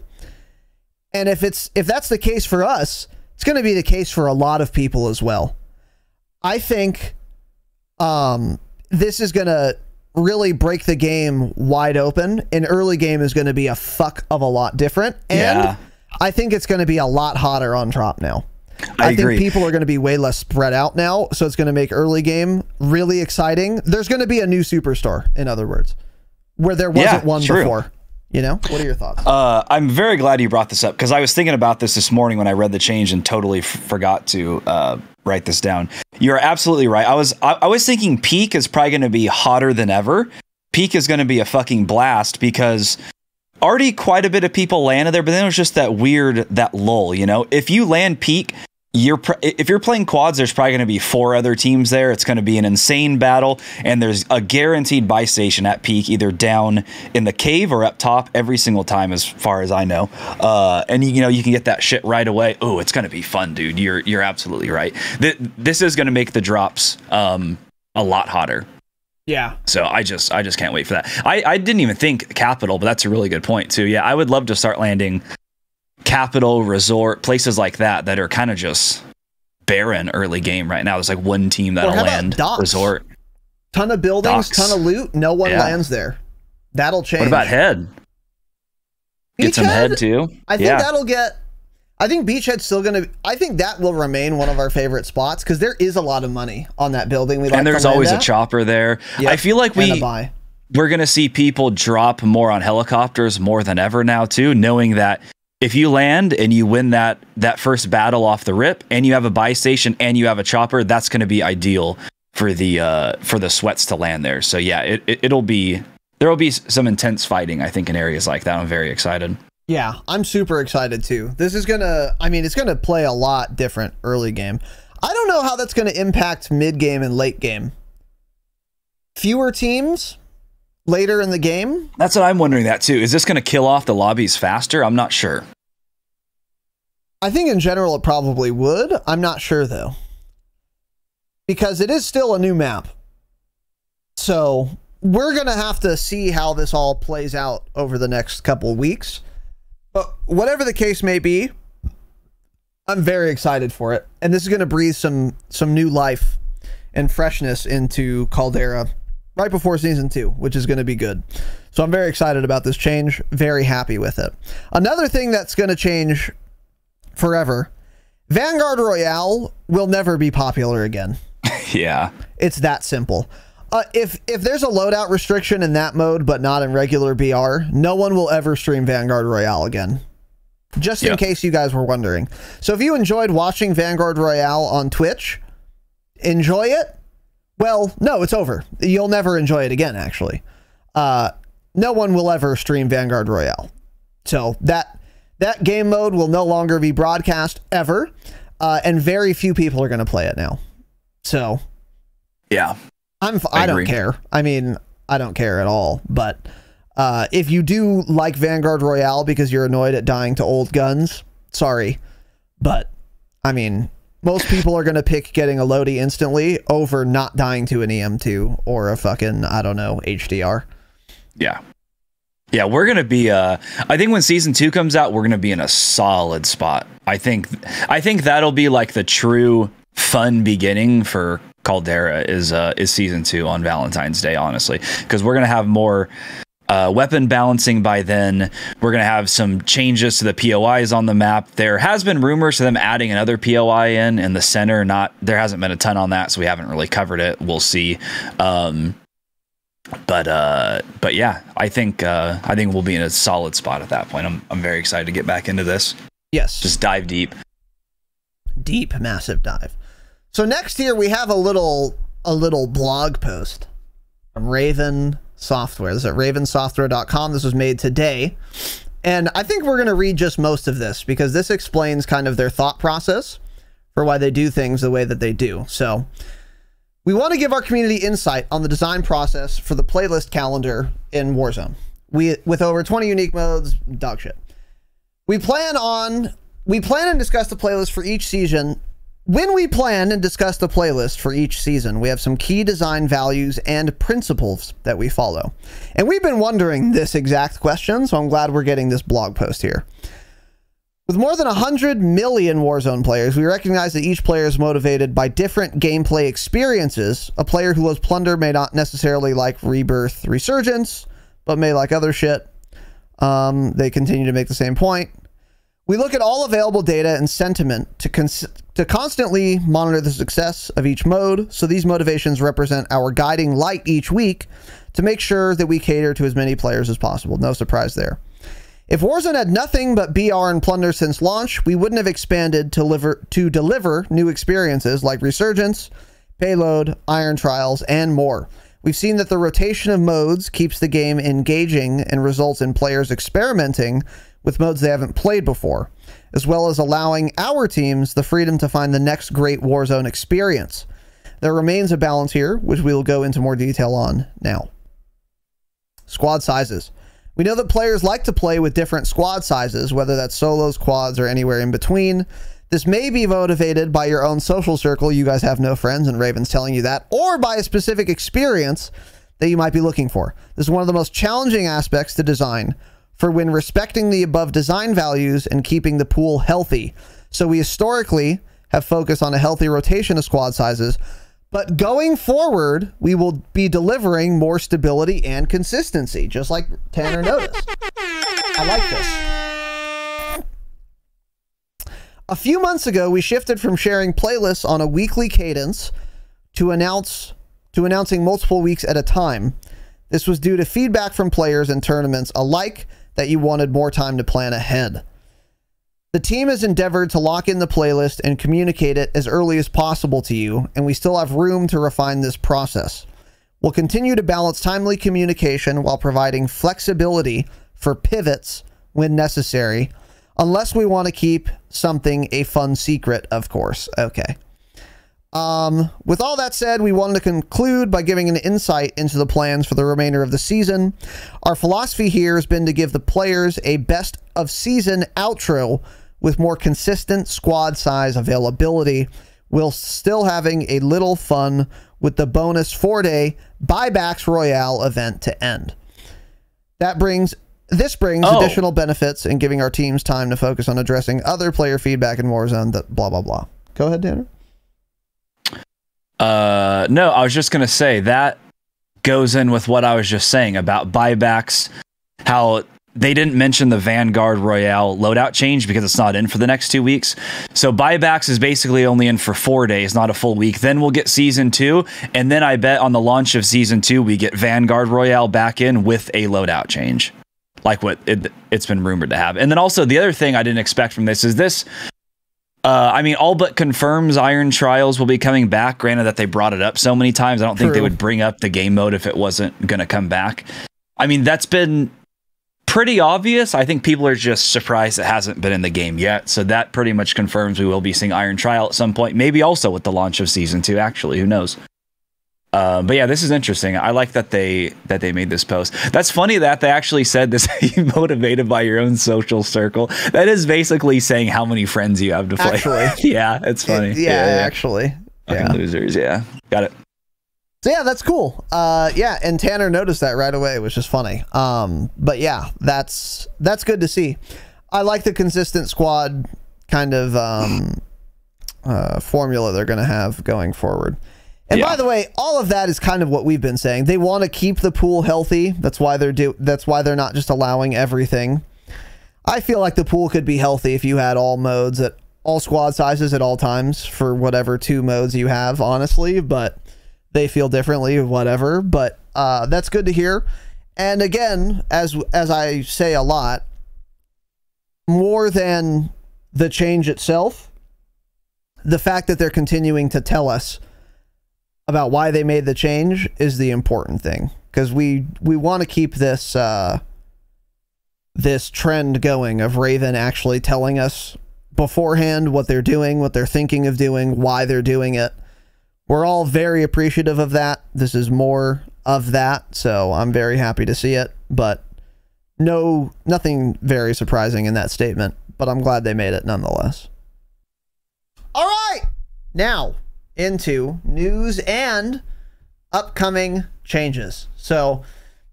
And if it's if that's the case for us, it's going to be the case for a lot of people as well. I think um, this is going to really break the game wide open. An early game is going to be a fuck of a lot different. And Yeah. I think it's going to be a lot hotter on drop now. I think agree. people are going to be way less spread out now, so it's going to make early game really exciting. There's going to be a new superstar, in other words, where there wasn't Yeah, one true. before. You know, what are your thoughts? Uh, I'm very glad you brought this up because I was thinking about this this morning when I read the change and totally f- forgot to uh, write this down. You're absolutely right. I was I, I was thinking peak is probably going to be hotter than ever. Peak is going to be a fucking blast because already quite a bit of people landed there, but then it was just that weird that lull. You know, if you land peak. You're pr- if you're playing quads, there's probably going to be four other teams there. It's going to be an insane battle, and there's a guaranteed buy station at peak, either down in the cave or up top every single time, as far as I know. Uh, and you, you know you can get that shit right away. Oh, it's going to be fun, dude. You're you're absolutely right. Th- this is going to make the drops um, a lot hotter. yeah. So I just I just can't wait for that. I, I didn't even think capital, but that's a really good point too. Yeah, I would love to start landing capital resort places like that that are kind of just barren early game right now. There's like one team that'll about land docks? resort. Ton of buildings, Docks. ton of loot. No one Yeah. lands there. That'll change. What about head? Get some head too. I think yeah. that'll get. I think Beachhead's still gonna. I think that will remain one of our favorite spots because there is a lot of money on that building. We like and there's always a chopper there. Yep. I feel like we buy. we're gonna see people drop more on helicopters more than ever now too, knowing that if you land and you win that that first battle off the rip, and you have a buy station and you have a chopper, that's going to be ideal for the uh, for the sweats to land there. So yeah, it, it it'll be there will be some intense fighting. I think in areas like that. I'm very excited. Yeah, I'm super excited too. This is gonna, I mean, it's gonna play a lot different early game. I don't know how that's gonna impact mid game and late game. Fewer teams later in the game. That's what I'm wondering. That too. Is this gonna kill off the lobbies faster? I'm not sure. I think in general it probably would. I'm not sure though, because it is still a new map. So we're gonna have to see how this all plays out over the next couple weeks. But whatever the case may be, I'm very excited for it, and this is going to breathe some some new life and freshness into Caldera right before season two, which is going to be good. So I'm very excited about this change. Very happy with it. Another thing that's going to change forever: Vanguard Royale will never be popular again. [laughs] yeah, it's that simple. Uh, if if there's a loadout restriction in that mode, but not in regular BR, no one will ever stream Vanguard Royale again. Just in case you guys were wondering. So if you enjoyed watching Vanguard Royale on Twitch, enjoy it. Well, no, it's over. You'll never enjoy it again. Actually, uh, no one will ever stream Vanguard Royale. So that that game mode will no longer be broadcast ever, uh, and very few people are going to play it now. So, yeah, I'm I, I don't care. I mean, I don't care at all. But uh, if you do like Vanguard Royale because you're annoyed at dying to old guns, sorry. But I mean, most people are going to pick getting a loady instantly over not dying to an EM2 or a fucking I don't know HDR. Yeah. Yeah, we're gonna be. Uh, I think when season two comes out, we're gonna be in a solid spot. I think. I think that'll be like the true fun beginning for Caldera is uh, is season two on Valentine's Day, honestly, because we're gonna have more uh, weapon balancing by then. We're gonna have some changes to the POIs on the map. There has been rumors of them adding another POI in in the center. Not there hasn't been a ton on that, so we haven't really covered it. We'll see. Um, but uh, but yeah, I think uh, I think we'll be in a solid spot at that point. I'm I'm very excited to get back into this. Yes, just dive deep. Deep, massive dive. So next here we have a little a little blog post from Raven Software. This is at ravensoftware.com. This was made today. And I think we're going to read just most of this because this explains kind of their thought process for why they do things the way that they do. So, we want to give our community insight on the design process for the playlist calendar in Warzone. We with over 20 unique modes, dog shit. We plan on we plan and discuss the playlist for each season when we plan and discuss the playlist for each season, we have some key design values and principles that we follow. And we've been wondering this exact question, so I'm glad we're getting this blog post here. With more than 100 million Warzone players, we recognize that each player is motivated by different gameplay experiences. A player who loves Plunder may not necessarily like Rebirth Resurgence, but may like other shit. Um, they continue to make the same point. We look at all available data and sentiment to, cons- to constantly monitor the success of each mode, so these motivations represent our guiding light each week to make sure that we cater to as many players as possible. No surprise there. If Warzone had nothing but BR and Plunder since launch, we wouldn't have expanded to deliver, to deliver new experiences like Resurgence, Payload, Iron Trials, and more. We've seen that the rotation of modes keeps the game engaging and results in players experimenting with modes they haven't played before, as well as allowing our teams the freedom to find the next great Warzone experience. There remains a balance here, which we will go into more detail on now. Squad sizes. We know that players like to play with different squad sizes, whether that's solos, quads, or anywhere in between. This may be motivated by your own social circle. You guys have no friends, and Raven's telling you that, or by a specific experience that you might be looking for. This is one of the most challenging aspects to design for when respecting the above design values and keeping the pool healthy. So we historically have focused on a healthy rotation of squad sizes, but going forward, we will be delivering more stability and consistency, just like Tanner noticed. I like this. A few months ago, we shifted from sharing playlists on a weekly cadence to announce to announcing multiple weeks at a time. This was due to feedback from players and tournaments alike that you wanted more time to plan ahead. The team has endeavored to lock in the playlist and communicate it as early as possible to you, and we still have room to refine this process. We'll continue to balance timely communication while providing flexibility for pivots when necessary, unless we want to keep something a fun secret, of course. Okay. Um, with all that said, we wanted to conclude by giving an insight into the plans for the remainder of the season. Our philosophy here has been to give the players a best of season outro with more consistent squad size availability, while still having a little fun with the bonus four day buybacks royale event to end. That brings this brings Oh. additional benefits in giving our teams time to focus on addressing other player feedback in Warzone. That blah blah blah. Go ahead, Tanner. Uh, no, I was just gonna say that goes in with what I was just saying about buybacks. How they didn't mention the Vanguard Royale loadout change because it's not in for the next two weeks. So buybacks is basically only in for four days, not a full week. Then we'll get season two, and then I bet on the launch of season two we get Vanguard Royale back in with a loadout change, like what it, it's been rumored to have. And then also the other thing I didn't expect from this is this uh, I mean, all but confirms Iron Trials will be coming back. Granted that they brought it up so many times, I don't think they would bring up the game mode if it wasn't going to come back. I mean, that's been pretty obvious. I think people are just surprised it hasn't been in the game yet. So that pretty much confirms we will be seeing Iron Trial at some point. Maybe also with the launch of season two. Actually, who knows? Uh, but yeah, this is interesting. I like that they that they made this post. That's funny that they actually said this. [laughs] you motivated by your own social circle. That is basically saying how many friends you have to play. Actually. [laughs] yeah, it's funny. yeah, actually. Fucking Yeah. losers. Yeah, got it. So yeah, that's cool. Uh, yeah, and Tanner noticed that right away, which is funny. Um, but yeah, that's that's good to see. I like the consistent squad kind of um, uh, formula they're going to have going forward. And by the way, all of that is kind of what we've been saying. They want to keep the pool healthy. That's why they're do. That's why they're not just allowing everything. I feel like the pool could be healthy if you had all modes at all squad sizes at all times for whatever two modes you have, honestly, but they feel differently, whatever. But uh, that's good to hear. And again, as as I say a lot, more than the change itself, the fact that they're continuing to tell us about why they made the change is the important thing because we we want to keep this uh, this trend going of Raven actually telling us beforehand what they're doing, what they're thinking of doing, why they're doing it. We're all very appreciative of that. This is more of that, so I'm very happy to see it, but no nothing very surprising in that statement, but I'm glad they made it nonetheless. All right. Now, into news and upcoming changes. So,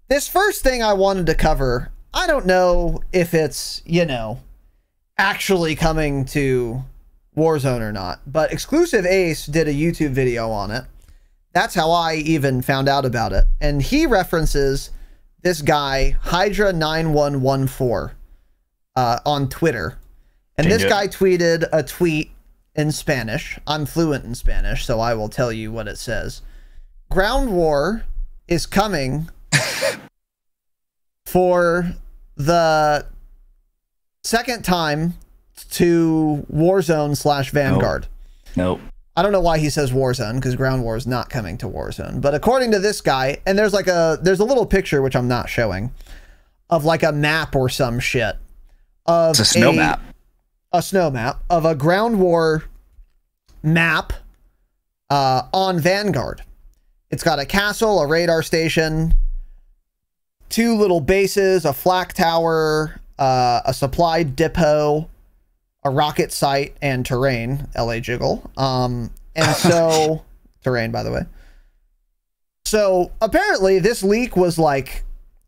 this first thing I wanted to cover, I don't know if it's, you know, actually coming to Warzone or not, but XclusiveAce did a YouTube video on it. That's how I even found out about it. And he references this guy, Hydra9114, uh, on Twitter. And Change this it. guy tweeted a tweet in Spanish. I'm fluent in Spanish, so I will tell you what it says. Ground War is coming [laughs] for the second time to Warzone slash Vanguard. Nope. I don't know why he says Warzone because Ground War is not coming to Warzone. But according to this guy, and there's like a there's a little picture which I'm not showing of like a map or some shit of It's a snow map. A snow map of a ground war map uh, on Vanguard. It's got a castle, a radar station, two little bases, a flak tower, uh, a supply depot, a rocket site, and terrain. La Jiggle. Um, and [laughs] so terrain, by the way. So apparently, this leak was like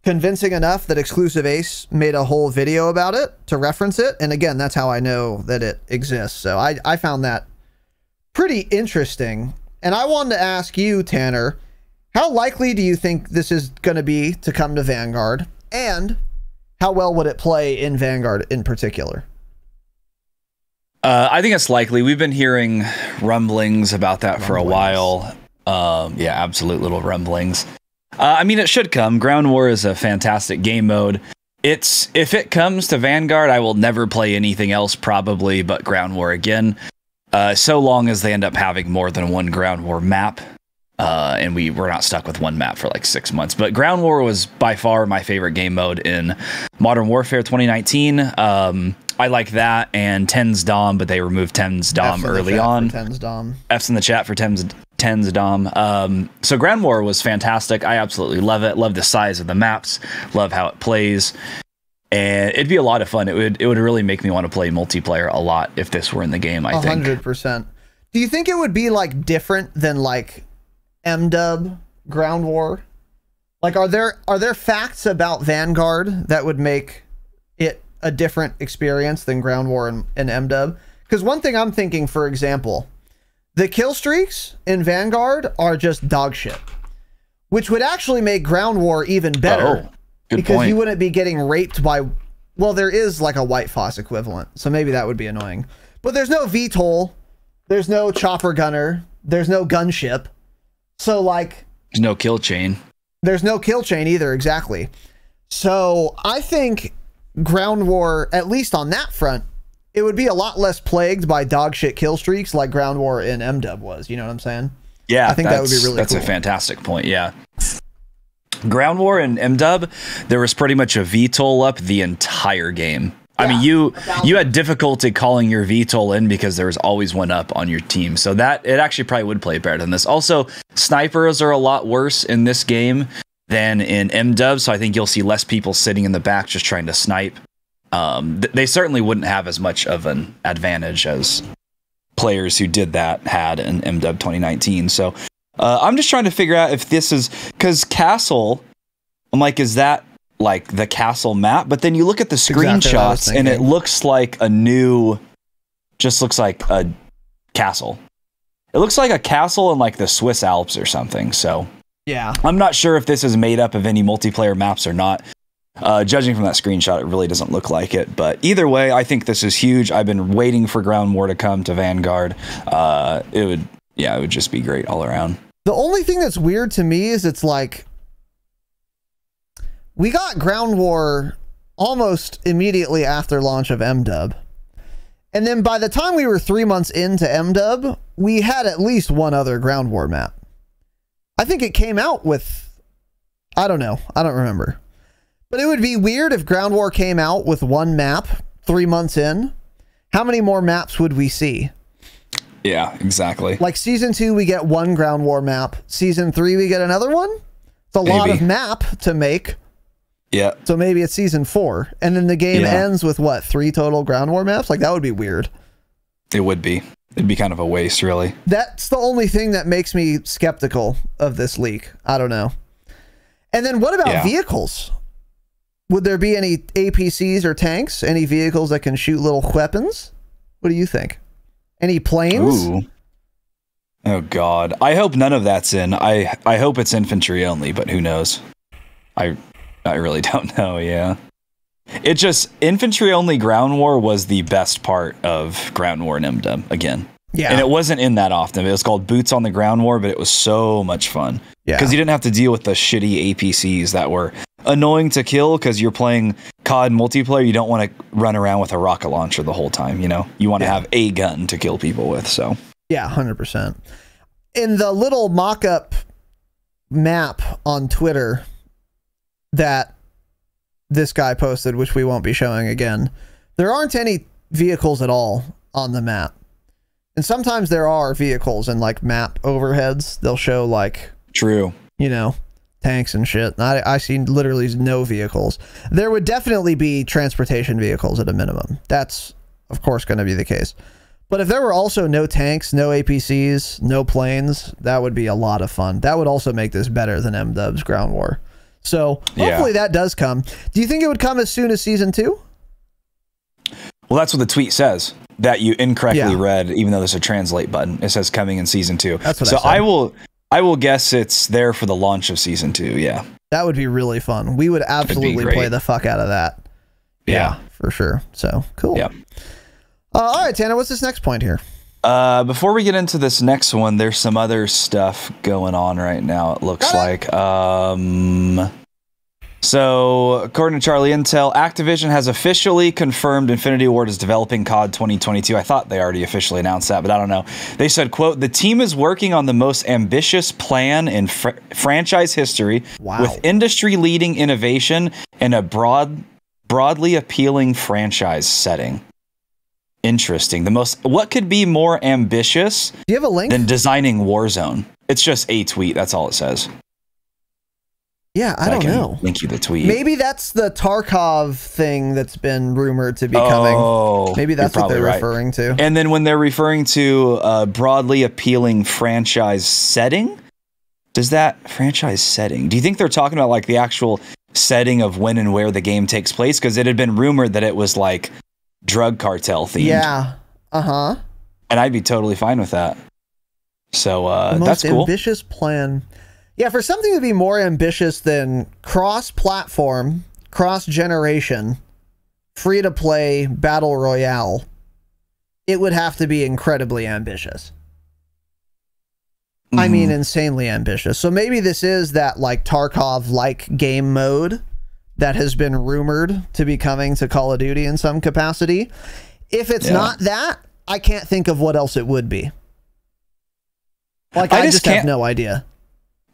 convincing enough that XclusiveAce made a whole video about it to reference it. And again, that's how I know that it exists. So I, I found that pretty interesting. And I wanted to ask you, Tanner, how likely do you think this is going to be to come to Vanguard? And how well would it play in Vanguard in particular? Uh, I think it's likely. We've been hearing rumblings about that for a while. Um, yeah, absolute little rumblings. Uh, I mean, it should come. Ground War is a fantastic game mode. it's if it comes to Vanguard, I will never play anything else probably but Ground War again. Uh, so long as they end up having more than one Ground War map, uh, and we were not stuck with one map for like six months. But Ground War was by far my favorite game mode in Modern Warfare 2019. Um, I like that and Tens Dom, but they removed Tens Dom early on. Tens Dom. F's in the chat for Tens Tens Dom. Um, so Ground War was fantastic. I absolutely love it. Love the size of the maps. Love how it plays. And it'd be a lot of fun. It would it would really make me want to play multiplayer a lot if this were in the game. I A think. hundred percent. Do you think it would be like different than like MW Ground War? Like, are there are there facts about Vanguard that would make it a different experience than Ground War and, and MW? Because one thing I'm thinking, for example, the kill streaks in Vanguard are just dog shit, which would actually make Ground War even better Oh, good because point. you wouldn't be getting raped by. Well, there is like a White Foss equivalent, so maybe that would be annoying. But there's no VTOL, there's no chopper gunner, there's no gunship, so like There's no kill chain. there's no kill chain either. Exactly. So I think Ground War, at least on that front, it would be a lot less plagued by dog shit kill streaks like Ground War in MW was. You know what I'm saying? Yeah, I think that would be really That's a fantastic point. Yeah. Ground War and MDub, there was pretty much a VTOL up the entire game. I mean, you you had difficulty calling your VTOL in because there was always one up on your team. So that it actually probably would play better than this. Also, snipers are a lot worse in this game than in MDub, so I think you'll see less people sitting in the back just trying to snipe. Um, th- they certainly wouldn't have as much of an advantage as players who did that had in MDub 2019. So uh, I'm just trying to figure out if this is because Castle. I'm like, is that like the Castle map? But then you look at the exactly what I was screenshots and it looks like a new, just looks like a castle. It looks like a castle in like the Swiss Alps or something. So Yeah. I'm not sure if this is made up of any multiplayer maps or not. Uh, judging from that screenshot, it really doesn't look like it. But either way, I think this is huge. I've been waiting for Ground War to come to Vanguard. Uh, it would, yeah, it would just be great all around. The only thing that's weird to me is it's like we got Ground War almost immediately after launch of MDub. And then by the time we were three months into MDub, we had at least one other Ground War map. I think it came out with, I don't know, I don't remember. But it would be weird if Ground War came out with one map three months in. How many more maps would we see? Yeah, exactly. Like season two, we get one ground war map. Season three, we get another one. It's a lot of map to make. Yeah, So maybe it's season four, and then the game Yeah. ends with what three total ground war maps? Like that would be weird. it would be. It'd be kind of a waste, really. That's the only thing that makes me skeptical of this leak. I don't know. And then what about Yeah. vehicles? Would there be any APCs or tanks? Any vehicles that can shoot little weapons? What do you think? Any planes? Ooh. Oh God, I hope none of that's in. I I hope it's infantry only, but who knows? I I really [laughs] don't know. Yeah, it just infantry only ground war was the best part of ground war in MDM again, Yeah. and it wasn't in that often. It was called boots on the ground war, but it was so much fun yeah. because you didn't have to deal with the shitty APCs that were annoying to kill because you're playing COD multiplayer. You don't want to run around with a rocket launcher the whole time. You know, you want to Yeah. have a gun to kill people with. So. Yeah, hundred percent. In the little mock-up map on Twitter that this guy posted, which we won't be showing again, there aren't any vehicles at all on the map. And sometimes there are vehicles and like map overheads. They'll show like True. you know tanks and shit. I I see literally no vehicles. There would definitely be transportation vehicles at a minimum. That's of course going to be the case. But if there were also no tanks, no APCs, no planes, that would be a lot of fun. That would also make this better than MDub's Ground War. So Yeah. hopefully that does come. Do you think it would come as soon as season two? Well, that's what the tweet says that you incorrectly Yeah. read, even though there's a translate button. It says coming in season two. That's what I so said. I will, I will guess it's there for the launch of season two. Yeah. That would be really fun. We would absolutely play the fuck out of that. Yeah. for sure. So cool. Yeah. Uh, all right, Tanner. What's this next point here? Uh, before we get into this next one, there's some other stuff going on right now. It looks Got like. Um, So, according to Charlie Intel, Activision has officially confirmed Infinity Ward is developing COD 2022. I thought they already officially announced that, but I don't know. They said, "quote The team is working on the most ambitious plan in fr- franchise history, Wow. with industry-leading innovation and a broad, broadly appealing franchise setting." Interesting. The most. What could be more ambitious Do you have a link? than designing Warzone? It's just a tweet. That's all it says. Yeah, I don't know. Link you the tweet. Maybe that's the Tarkov thing that's been rumored to be coming. Oh, Maybe that's what they're right. referring to. And then when they're referring to a broadly appealing franchise setting, does that franchise setting? Do you think they're talking about like the actual setting of when and where the game takes place? Because it had been rumored that it was like drug cartel themed. Yeah. Uh huh. and I'd be totally fine with that. So uh, the most that's cool. ambitious plan. Yeah, for something to be more ambitious than cross-platform, cross-generation, free-to-play battle royale, it would have to be incredibly ambitious. I Mhm. mean, insanely ambitious. So maybe this is that like Tarkov-like game mode that has been rumored to be coming to Call of Duty in some capacity. If it's Yeah. not that, I can't think of what else it would be. Like I I, just just, have no idea.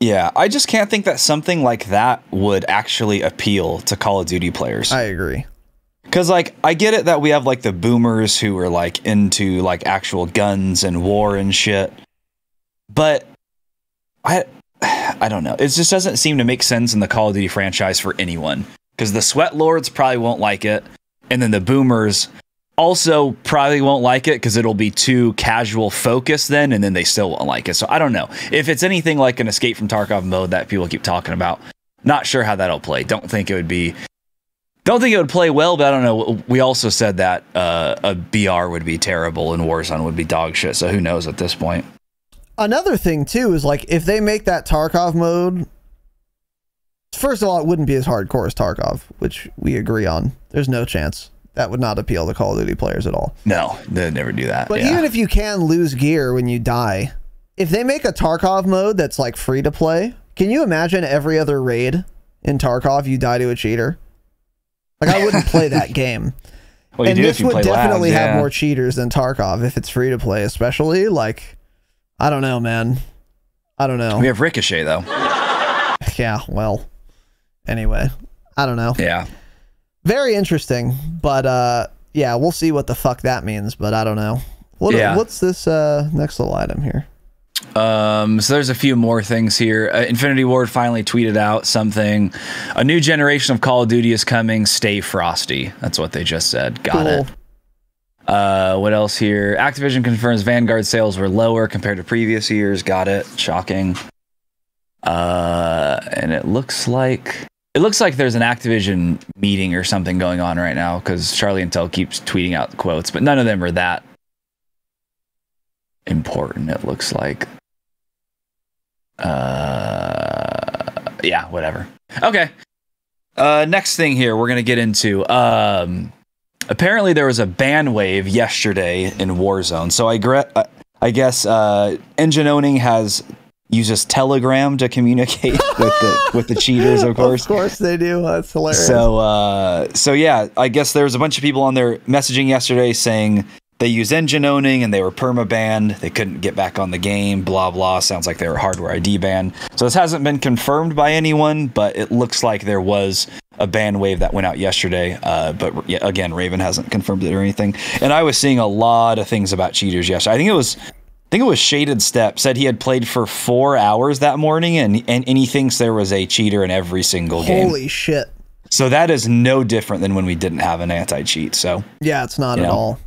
Yeah, I just can't think that something like that would actually appeal to Call of Duty players. I agree. Cause like I get it that we have like the boomers who are like into like actual guns and war and shit, but I [sighs] I don't know. It just doesn't seem to make sense in the Call of Duty franchise for anyone. Because the Sweat Lords probably won't like it, and then the boomers also probably won't like it because it'll be too casual focused then, and then they still won't like it. So I don't know if it's anything like an Escape from Tarkov mode that people keep talking about. Not sure how that'll play. Don't think it would be don't think it would play well, but I don't know. We also said that uh, a BR would be terrible and Warzone would be dog shit. So who knows at this point? Another thing too is like if they make that Tarkov mode first of all, it wouldn't be as hardcore as Tarkov, which we agree on. There's no chance. That would not appeal to Call of Duty players at all. No, they'd never do that. But yeah. even if you can lose gear when you die, if they make a Tarkov mode that's like free to play, can you imagine every other raid in Tarkov you die to a cheater? Like I wouldn't play that [laughs] game. well, you and do this would definitely labs, have yeah. more cheaters than Tarkov if it's free to play, especially like I don't know, man. I don't know. We have Ricochet though. [laughs] Yeah, well. Anyway, I don't know. Yeah. Very interesting, but uh yeah, we'll see what the fuck that means, but I don't know. What, Yeah. what's this uh next little item here? Um, so there's a few more things here. Uh, Infinity Ward finally tweeted out something. A new generation of Call of Duty is coming. Stay frosty. That's what they just said. Got it. Uh, what else here? Activision confirms Vanguard sales were lower compared to previous years. Got it. Shocking. Uh, and it looks like it looks like there's an Activision meeting or something going on right now because Charlie Intel keeps tweeting out quotes, but none of them are that important. It looks like. Uh, yeah, whatever. Okay. Uh, next thing here we're gonna get into. Um, apparently there was a ban wave yesterday in Warzone. So I gre- I guess uh, EngineOwning has uses Telegram to communicate [laughs] with the with the cheaters, of course. Of course they do. That's hilarious. So uh, so yeah, I guess there was a bunch of people on there messaging yesterday saying they use EngineOwning and they were perma banned. They couldn't get back on the game. Blah blah. Sounds like they were hardware ID banned. So this hasn't been confirmed by anyone, but it looks like there was a ban wave that went out yesterday. Uh, but yeah, again, Raven hasn't confirmed it or anything. And I was seeing a lot of things about cheaters yesterday. I think it was. I think it was Shaded Step said he had played for four hours that morning, and and, and he thinks there was a cheater in every single game. Holy shit. So that is no different than when we didn't have an anti-cheat. So Yeah, it's not at know? all.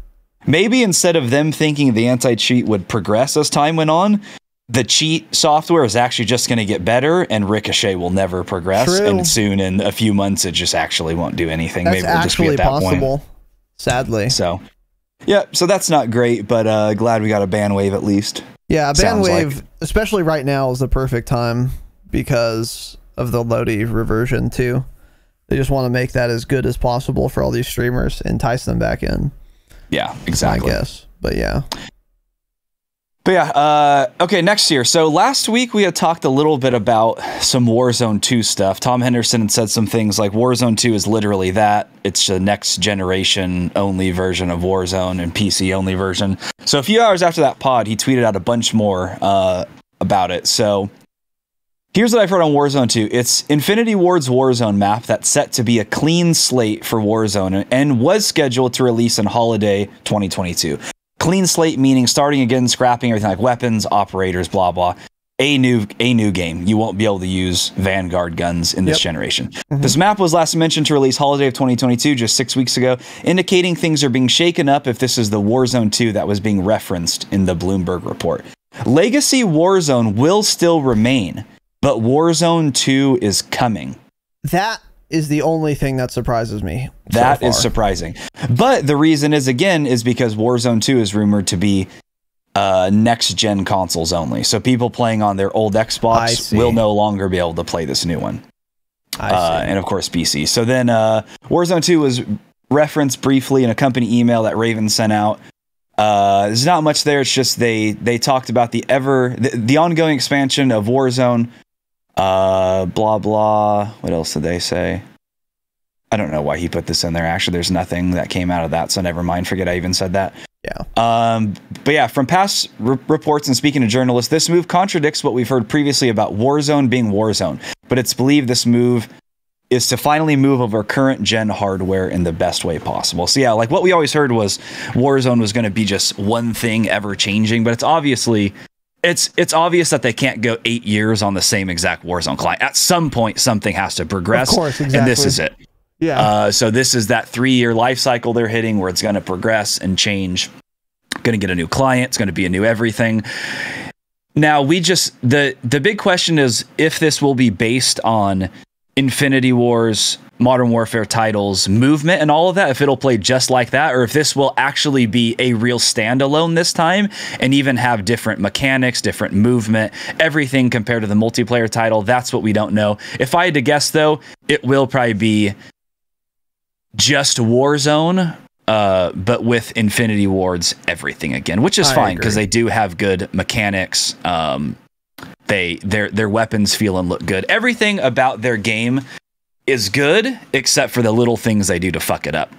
maybe instead of them thinking the anti-cheat would progress as time went on, the cheat software is actually just going to get better, and Ricochet will never progress. True. And soon, in a few months, it just actually won't do anything. That's maybe we'll just be actually at that possible. Sadly. So, yeah. So that's not great, but uh, glad we got a ban wave at least. Yeah, a Sounds ban wave, like- especially right now, is the perfect time because of the loady reversion too. They just want to make that as good as possible for all these streamers, entice them back in. Yeah, I exactly. guess, but yeah, But yeah, uh, okay, next year. So last week we had talked a little bit about some Warzone 2 stuff. Tom Henderson had said some things like Warzone 2 is literally that. It's the next generation only version of Warzone and PC only version. So a few hours after that pod, he tweeted out a bunch more uh, about it. So here's what I've heard on Warzone 2. It's Infinity Ward's Warzone map that's set to be a clean slate for Warzone and was scheduled to release in holiday 2022 clean slate meaning starting again, scrapping everything like weapons, operators, blah blah. A new a new game. You won't be able to use Vanguard guns in this Yep. generation. Mm-hmm. This map was last mentioned to release holiday of 2022, just six weeks ago, indicating things are being shaken up if this is the Warzone 2 that was being referenced in the Bloomberg report. Legacy Warzone will still remain, but Warzone 2 is coming. That is the only thing that surprises me. so That is surprising. But the reason is again is because Warzone 2 is rumored to be uh, next gen consoles only. So people playing on their old Xbox will no longer be able to play this new one. I Uh, and of course PC. So then uh, Warzone 2 was referenced briefly in a company email that Raven sent out. Uh, there's not much there. It's just they they talked about the ever the, the ongoing expansion of Warzone. Uh, blah blah. What else did they say? I don't know why he put this in there. Actually, there's nothing that came out of that, so never mind. Forget I even said that. yeah. Um, but yeah, from past r- reports and speaking to journalists, this move contradicts what we've heard previously about Warzone being Warzone. But it's believed this move is to finally move over current gen hardware in the best way possible. So yeah, like what we always heard was Warzone was going to be just one thing ever changing, but it's obviously it's it's obvious that they can't go 8 years on the same exact Warzone client. At some point something has to progress. course, And this is it. Yeah. Uh, so this is that three year life cycle they're hitting where it's going to progress and change. Going to get a new client. It's going to be a new everything. Now we just the the big question is if this will be based on Infinity Ward's, Modern Warfare titles, movement, and all of that. If it'll play just like that, or if this will actually be a real standalone this time and even have different mechanics, different movement, everything compared to the multiplayer title. That's what we don't know. If I had to guess, though, it will probably be just Warzone, uh, but with Infinity Ward's everything again, which is I fine because they do have good mechanics. Um, they their their weapons feel and look good. Everything about their game is good except for the little things they do to fuck it up.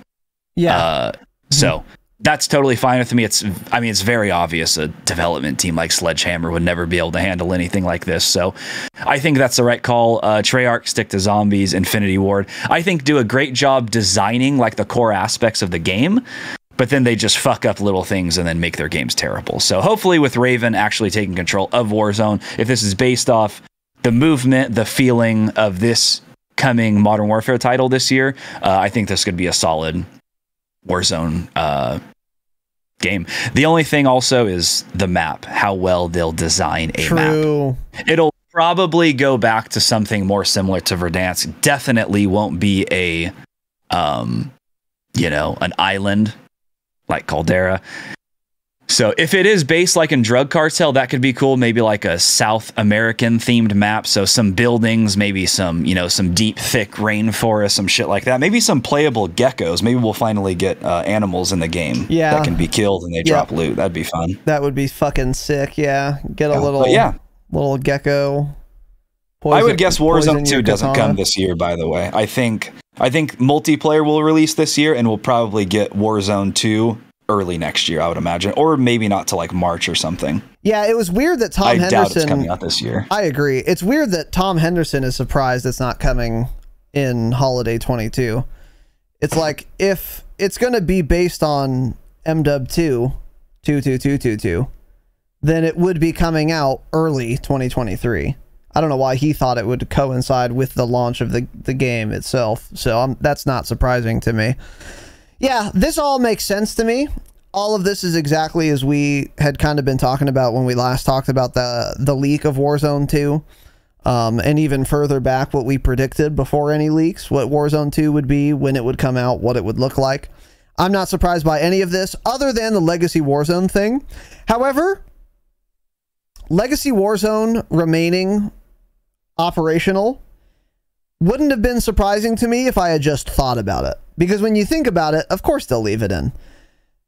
yeah. Uh, so that's totally fine with me. It's I mean it's very obvious a development team like Sledgehammer would never be able to handle anything like this. So I think that's the right call. Uh, Treyarch stick to zombies. Infinity Ward I think do a great job designing like the core aspects of the game. But then they just fuck up little things and then make their games terrible. So hopefully, with Raven actually taking control of Warzone, if this is based off the movement, the feeling of this coming Modern Warfare title this year, uh, I think this could be a solid Warzone uh, game. The only thing also is the map, how well they'll design a map. True. It'll probably go back to something more similar to Verdansk. Definitely won't be a, um, you know, an island like Caldera. So if it is based like in Drug Cartel, that could be cool. Maybe like a South American themed map. So some buildings, maybe some, you know, some deep, thick rainforest, some shit like that. Maybe some playable geckos. Maybe we'll finally get uh, animals in the game Yeah. that can be killed and they Yeah. drop loot. That'd be fun. That would be fucking sick. Yeah. Get a Yeah, little yeah. little gecko. I would guess Warzone 2 doesn't katana. come this year, by the way. I think I think multiplayer will release this year and we'll probably get Warzone 2 early next year, I would imagine. Or maybe not to like March or something. Yeah, it was weird that Tom I doubt it's Henderson. coming out this year. I agree. It's weird that Tom Henderson is surprised it's not coming in holiday 22. It's like if it's going to be based on MW 2 22222, then it would be coming out early 2023. I don't know why he thought it would coincide with the launch of the, the game itself. So um, that's not surprising to me. Yeah, this all makes sense to me. All of this is exactly as we had kind of been talking about when we last talked about the the leak of Warzone 2. Um, and even further back, what we predicted before any leaks, what Warzone 2 would be, when it would come out, what it would look like. I'm not surprised by any of this, other than the Legacy Warzone thing. However, Legacy Warzone remaining operational wouldn't have been surprising to me if I had just thought about it. Because when you think about it, of course they'll leave it in.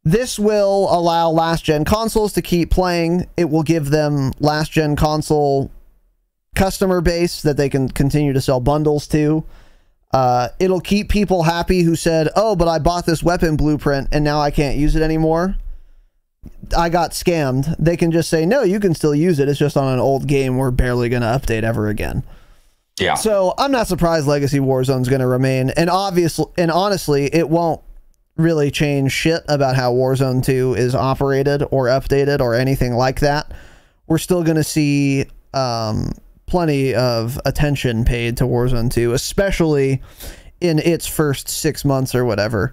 this will allow last gen consoles to keep playing. It will give them last gen console customer base that they can continue to sell bundles to. Uh, it'll keep people happy who said, "Oh, but I bought this weapon blueprint and now I can't use it anymore." I got scammed. They can just say, "No, you can still use it. It's just on an old game. We're barely going to update ever again." Yeah. So I'm not surprised Legacy Warzone's going to remain, and obviously, and honestly, it won't really change shit about how Warzone 2 is operated or updated or anything like that. We're still going to see um, plenty of attention paid to Warzone 2, especially in its first six months or whatever.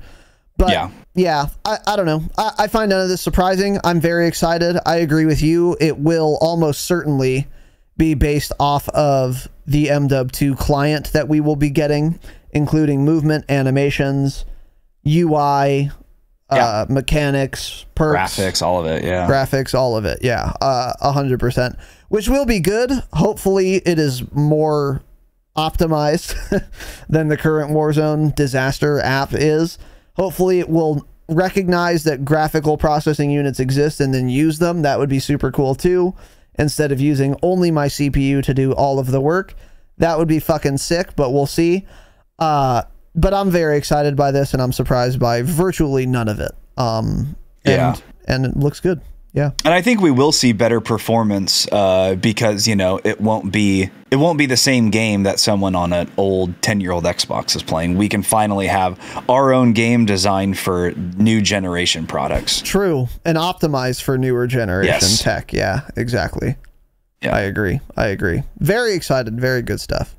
But Yeah. yeah, I, I don't know. I, I find none of this surprising. I'm very excited. I agree with you. It will almost certainly be based off of the MW2 client that we will be getting, including movement, animations, UI, uh, mechanics, perks, Graphics, all of it. Yeah. graphics, all of it. Yeah, uh, a hundred percent. Which will be good. Hopefully, it is more optimized [laughs] than the current Warzone disaster app is. Hopefully, it will recognize that graphical processing units exist and then use them. That would be super cool too. Instead of using only my CPU to do all of the work, that would be fucking sick. But we'll see. Uh, but I'm very excited by this, and I'm surprised by virtually none of it. Um, and, Yeah. and it looks good. Yeah. And I think we will see better performance uh, because you know it won't be it won't be the same game that someone on an old ten year old Xbox is playing. We can finally have our own game designed for new generation products. True, and optimized for newer generation Yes. tech. Yeah, exactly. Yeah. I agree. I agree. Very excited. Very good stuff.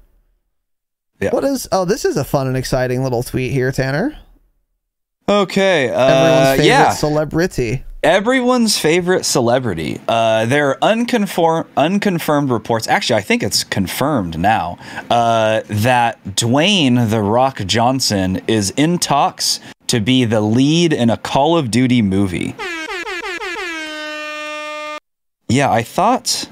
Yeah. What is? Oh, this is a fun and exciting little tweet here, Tanner. Okay, Everyone's uh, favorite yeah, celebrity. Everyone's favorite celebrity. Uh, there are unconfirmed reports. Actually, I think it's confirmed now uh, that Dwayne the Rock Johnson is in talks to be the lead in a Call of Duty movie. Yeah, I thought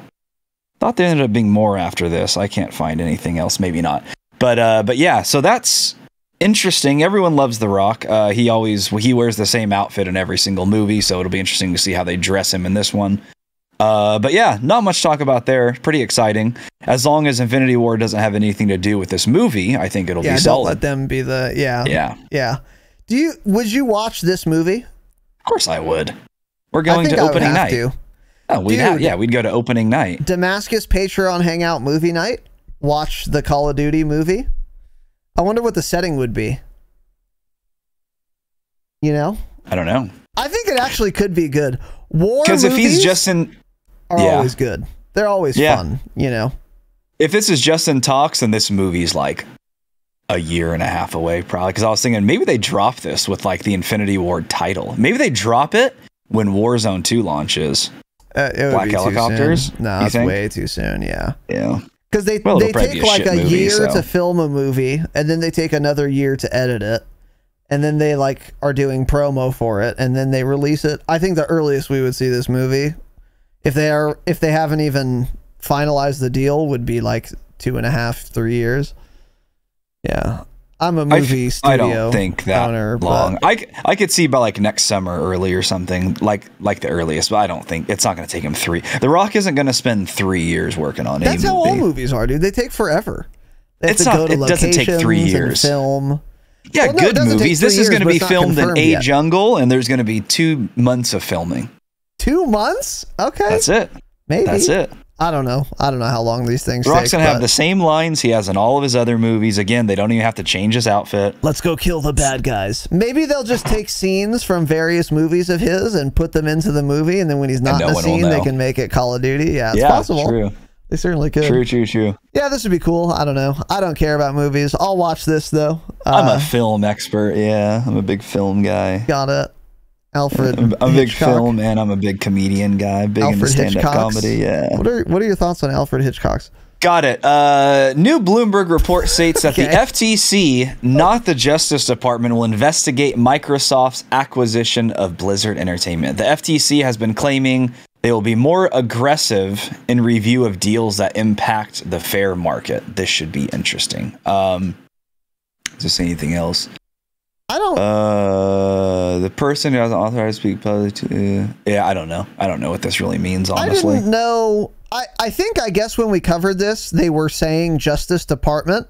thought there ended up being more after this. I can't find anything else. Maybe not. But uh, but yeah, so that's interesting. Everyone loves The Rock. Uh, he always he wears the same outfit in every single movie, so it'll be interesting to see how they dress him in this one. Uh, but yeah, not much talk about there. Pretty exciting. As long as Infinity War doesn't have anything to do with this movie, I think it'll Yeah, be don't solid. let them be the. Yeah. yeah, Yeah. Do you? Would you watch this movie? of course I would. We're going to opening night. to. Oh, we'd have, yeah, we'd go to opening night. Damascus Patreon Hangout movie night. Watch the Call of Duty movie. I wonder what the setting would be. You know, I don't know I think it actually could be good. War because if he's just in are yeah. always good. They're always Yeah. fun. You know. if this is just in talks, and this movie's like a year and a half away, probably. Because I was thinking maybe they drop this with like the Infinity Ward title. Maybe they drop it when Warzone 2 launches. Uh, it would Black be helicopters. No, you it's way too soon. Yeah. Yeah. Because they Well, they take a like a movie, year so. to film a movie, and then they take another year to edit it, and then they like are doing promo for it, and then they release it. I think the earliest we would see this movie, if they are if they haven't even finalized the deal, would be like two and a half, three years. Yeah, I'm a movie I studio. I don't think that owner, long. I, I could see by like next summer early or something, like like the earliest, but I don't think it's not going to take him three. The Rock isn't going to spend three years working on it. That's how movie. all movies are, dude. They take forever. They It's not- it doesn't take three years. Film. Yeah, Well, no, good movies. This is going to be filmed in a yet. jungle, and there's going to be two months of filming. Two months? Okay, That's it. maybe. That's it. I don't know. I don't know how long these things Rock's take. gonna have the same lines he has in all of his other movies. Again, they don't even have to change his outfit. Let's go kill the bad guys. Maybe they'll just take scenes from various movies of his and put them into the movie, and then when he's not no in will scene, they can make it Call of Duty. Yeah, it's yeah, possible. true, They certainly could. true, true, true. Yeah, this would be cool. I don't know. I don't care about movies. I'll watch this though. I'm Uh, a film expert. Yeah, I'm a big film guy. got it. Alfred. I'm, I'm a big Hitchcock. film and I'm a big comedian guy. Big into Alfred stand-up Hitchcock's. comedy. Yeah, What are What are your thoughts on Alfred Hitchcock's? got it. Uh, new Bloomberg report states that the [laughs] FTC, not the Justice Department, will investigate Microsoft's acquisition of Blizzard Entertainment. The FTC has been claiming they will be more aggressive in review of deals that impact the fair market. This should be interesting. Um, is there anything else? I don't. Uh, the person who has authorized to speak publicly. Uh, yeah, I don't know. I don't know what this really means. Honestly, I didn't know. I, I think I guess when we covered this, they were saying Justice Department.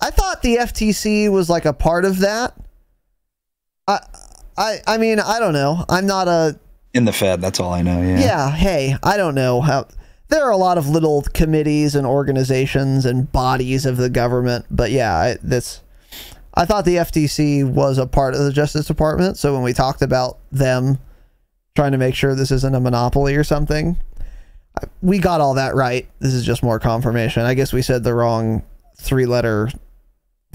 I thought the FTC was like a part of that. I I I mean I don't know. I'm not a in the Fed. That's all I know. Yeah. yeah. Hey, I don't know how. There are a lot of little committees and organizations and bodies of the government, but yeah, I, this. I thought the FTC was a part of the Justice Department, so when we talked about them trying to make sure this isn't a monopoly or something, we got all that right. This is just more confirmation. I guess we said the wrong three letter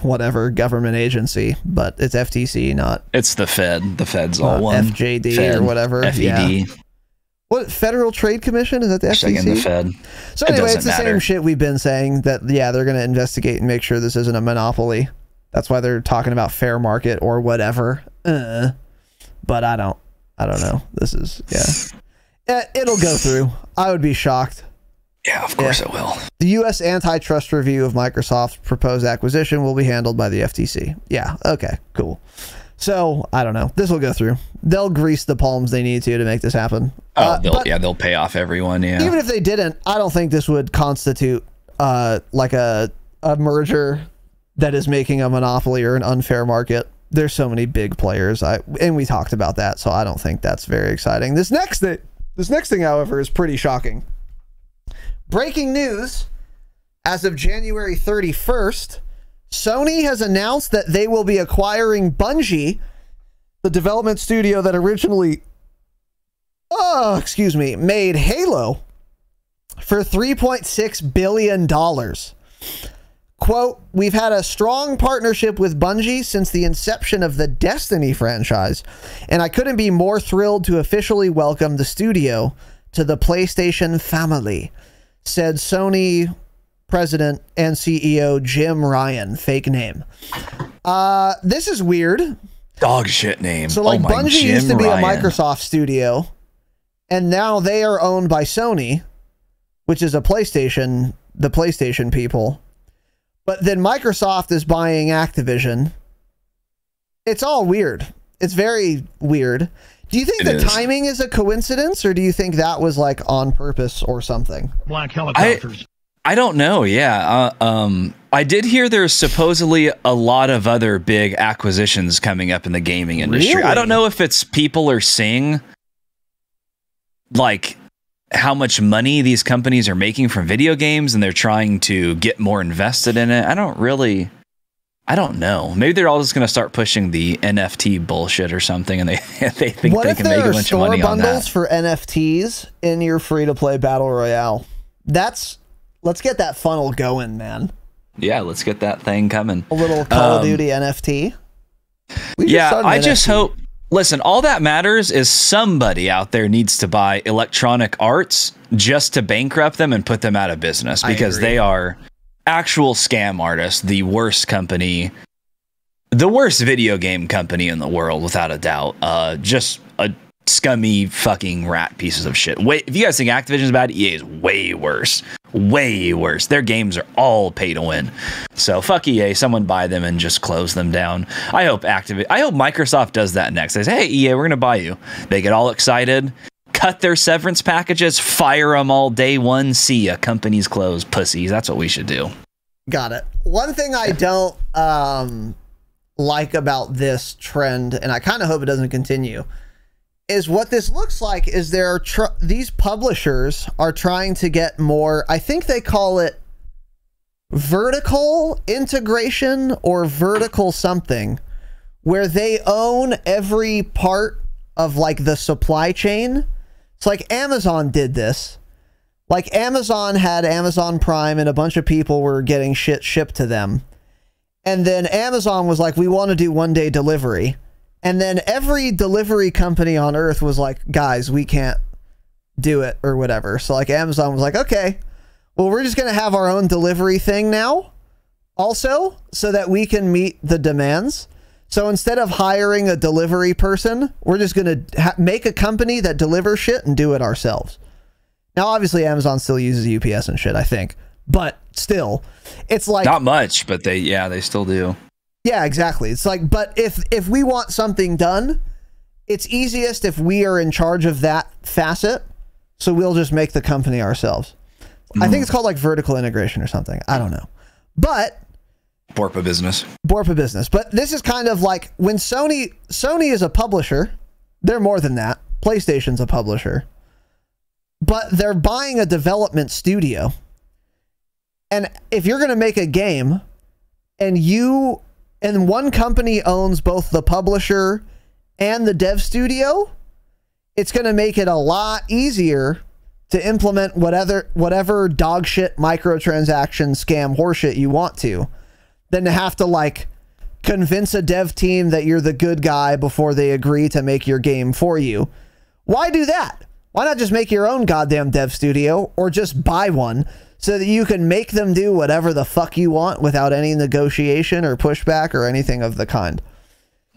whatever government agency, but it's FTC, not It's the Fed. The Fed's all one. FJD Fed, or whatever. FED. Yeah. What Federal Trade Commission is that the Just like the FTC? Fed. So anyway, doesn't it's the matter. same shit we've been saying that yeah, they're going to investigate and make sure this isn't a monopoly. That's why they're talking about fair market or whatever. Uh, but I don't I don't know. This is yeah. Eh, It'll go through. I would be shocked. Yeah, of course it will. The U.S. antitrust review of Microsoft's proposed acquisition will be handled by the FTC. Yeah, okay, cool. So I don't know. This will go through. They'll grease the palms they need to to make this happen. Oh, Uh, they'll, yeah, they'll pay off everyone. Yeah. even if they didn't, I don't think this would constitute uh, like a a merger that is making a monopoly or an unfair market. There's so many big players. I and we talked about that, so I don't think that's very exciting. This next thing, this next thing, however, is pretty shocking. Breaking news: As of January 31st, Sony has announced that they will be acquiring Bungie, the development studio that originally, oh, excuse me, made Halo for $3.6 billion. Quote, we've had a strong partnership with Bungie since the inception of the Destiny franchise, and I couldn't be more thrilled to officially welcome the studio to the PlayStation family, said Sony president and CEO Jim Ryan, fake name. Uh, this is weird. Dog shit name. So like oh Bungie Jim used to be Ryan. a Microsoft studio, and now they are owned by Sony, which is a PlayStation, the PlayStation people. But then Microsoft is buying Activision. It's all weird. It's very weird. Do you think It the is. timing is a coincidence, or do you think that was like on purpose or something? black helicopters. I don't know. Yeah. Uh, um, I did hear there's supposedly a lot of other big acquisitions coming up in the gaming industry. I don't know if it's people are seeing like how much money these companies are making from video games and they're trying to get more invested in it. I don't really I don't know. Maybe they're all just going to start pushing the NFT bullshit or something and they [laughs] they think what they can make a bunch of money on bundles that. for NFTs in your free to play battle royale? That's let's get that funnel going, man. Yeah, let's get that thing coming. A little Call of Um, Duty NFT. We yeah, I just hope. Listen, all that matters is somebody out there needs to buy Electronic Arts just to bankrupt them and put them out of business because they are actual scam artists, the worst company, the worst video game company in the world, without a doubt. Uh, just a scummy fucking rat pieces of shit. Wait, if you guys think Activision's bad, EA is way worse. Way worse. Their games are all pay to win. So fuck EA. Someone buy them and just close them down. I hope Activ- I hope Microsoft does that next. They say, "Hey EA, we're gonna buy you." They get all excited, cut their severance packages, fire them all day one. See ya, companies close, pussies. That's what we should do. Got it. One thing I don't um like about this trend, and I kind of hope it doesn't continue, is what this looks like is there are these publishers are trying to get more. I think they call it vertical integration or vertical something, where they own every part of like the supply chain. It's like Amazon did this like Amazon had Amazon Prime and a bunch of people were getting shit shipped to them. And then Amazon was like, we want to do one day delivery. And then every delivery company on earth was like, guys, we can't do it or whatever. So like Amazon was like, okay, well, we're just going to have our own delivery thing now also so that we can meet the demands. So instead of hiring a delivery person, we're just going to make a company that delivers shit and do it ourselves. Now, obviously, Amazon still uses UPS and shit, I think, but still, it's like Not much, but they yeah they still do. Yeah, exactly. It's like, but if if we want something done, it's easiest if we are in charge of that facet. So we'll just make the company ourselves. I think it's called like vertical integration or something. I don't know. But Borpa business. Borpa business. But this is kind of like when Sony Sony is a publisher, they're more than that. PlayStation's a publisher. But they're buying a development studio. And if you're going to make a game and you and one company owns both the publisher and the dev studio, it's going to make it a lot easier to implement whatever whatever dog shit microtransaction scam horseshit you want to than to have to like convince a dev team that you're the good guy before they agree to make your game for you. Why do that? Why not just make your own goddamn dev studio or just buy one so that you can make them do whatever the fuck you want without any negotiation or pushback or anything of the kind?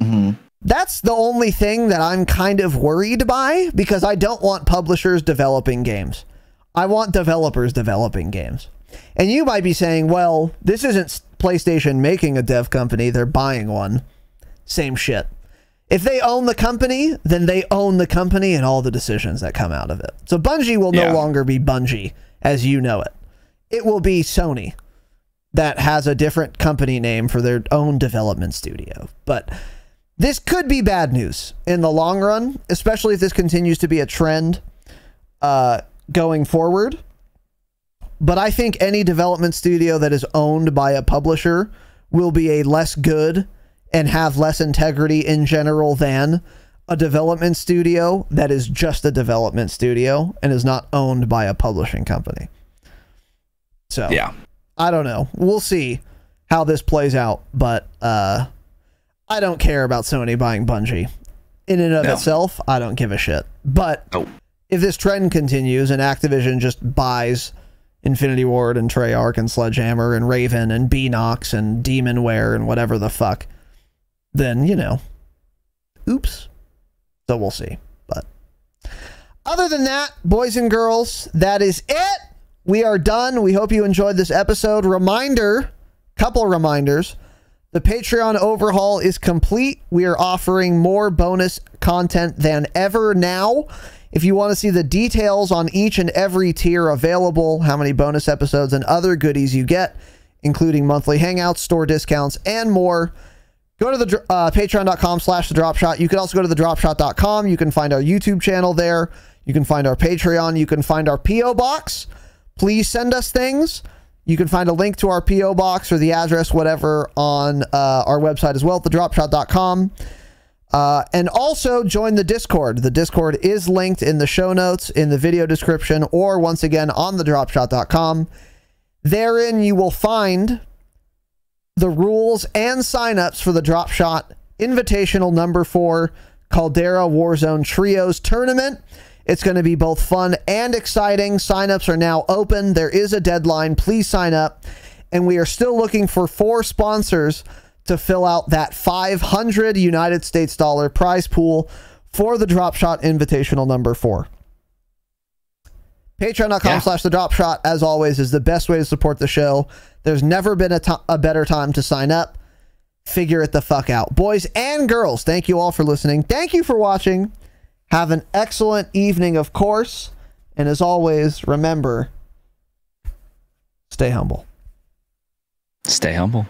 Mm-hmm. That's the only thing that I'm kind of worried by because I don't want publishers developing games. I want developers developing games. And you might be saying, well, this isn't PlayStation making a dev company, they're buying one. Same shit. If they own the company, then they own the company and all the decisions that come out of it. So Bungie will Yeah. no longer be Bungie as you know it. It will be Sony that has a different company name for their own development studio. But this could be bad news in the long run, especially if this continues to be a trend uh, going forward. But I think any development studio that is owned by a publisher will be a less good and have less integrity in general than a development studio that is just a development studio and is not owned by a publishing company. So Yeah. I don't know. We'll see how this plays out, but uh, I don't care about Sony buying Bungie. In and of No. itself, I don't give a shit. But Oh. if this trend continues and Activision just buys Infinity Ward and Treyarch and Sledgehammer and Raven and Beenox and Demonware and whatever the fuck, then, you know, oops. So we'll see. But other than that, boys and girls, that is it. We are done. We hope you enjoyed this episode. Reminder, couple reminders. The Patreon overhaul is complete. We are offering more bonus content than ever now. If you want to see the details on each and every tier available, how many bonus episodes and other goodies you get, including monthly hangouts, store discounts, and more, go to the uh, patreon.com slash the drop shot. You can also go to the dropshot.com you can find our youtube channel there. You can find our patreon. You can find our po box. Please send us things. You can find a link to our po box or the address whatever on uh, our website as well thedropshot.com uh, and also join the discord. The discord is linked in the show notes in the video description or once again on thedropshot.com therein you will find the rules and signups for the Drop Shot Invitational number four Caldera Warzone Trios tournament. It's going to be both fun and exciting. Signups are now open. There is a deadline. Please sign up. And we are still looking for four sponsors to fill out that 500 United States dollar prize pool for the Drop Shot Invitational number four. Patreon.com Yeah. slash the drop shot, as always, is the best way to support the show. There's never been a a better time to sign up. Figure it the fuck out. Boys and girls, thank you all for listening. Thank you for watching. Have an excellent evening, of course. And as always, remember stay humble. Stay humble.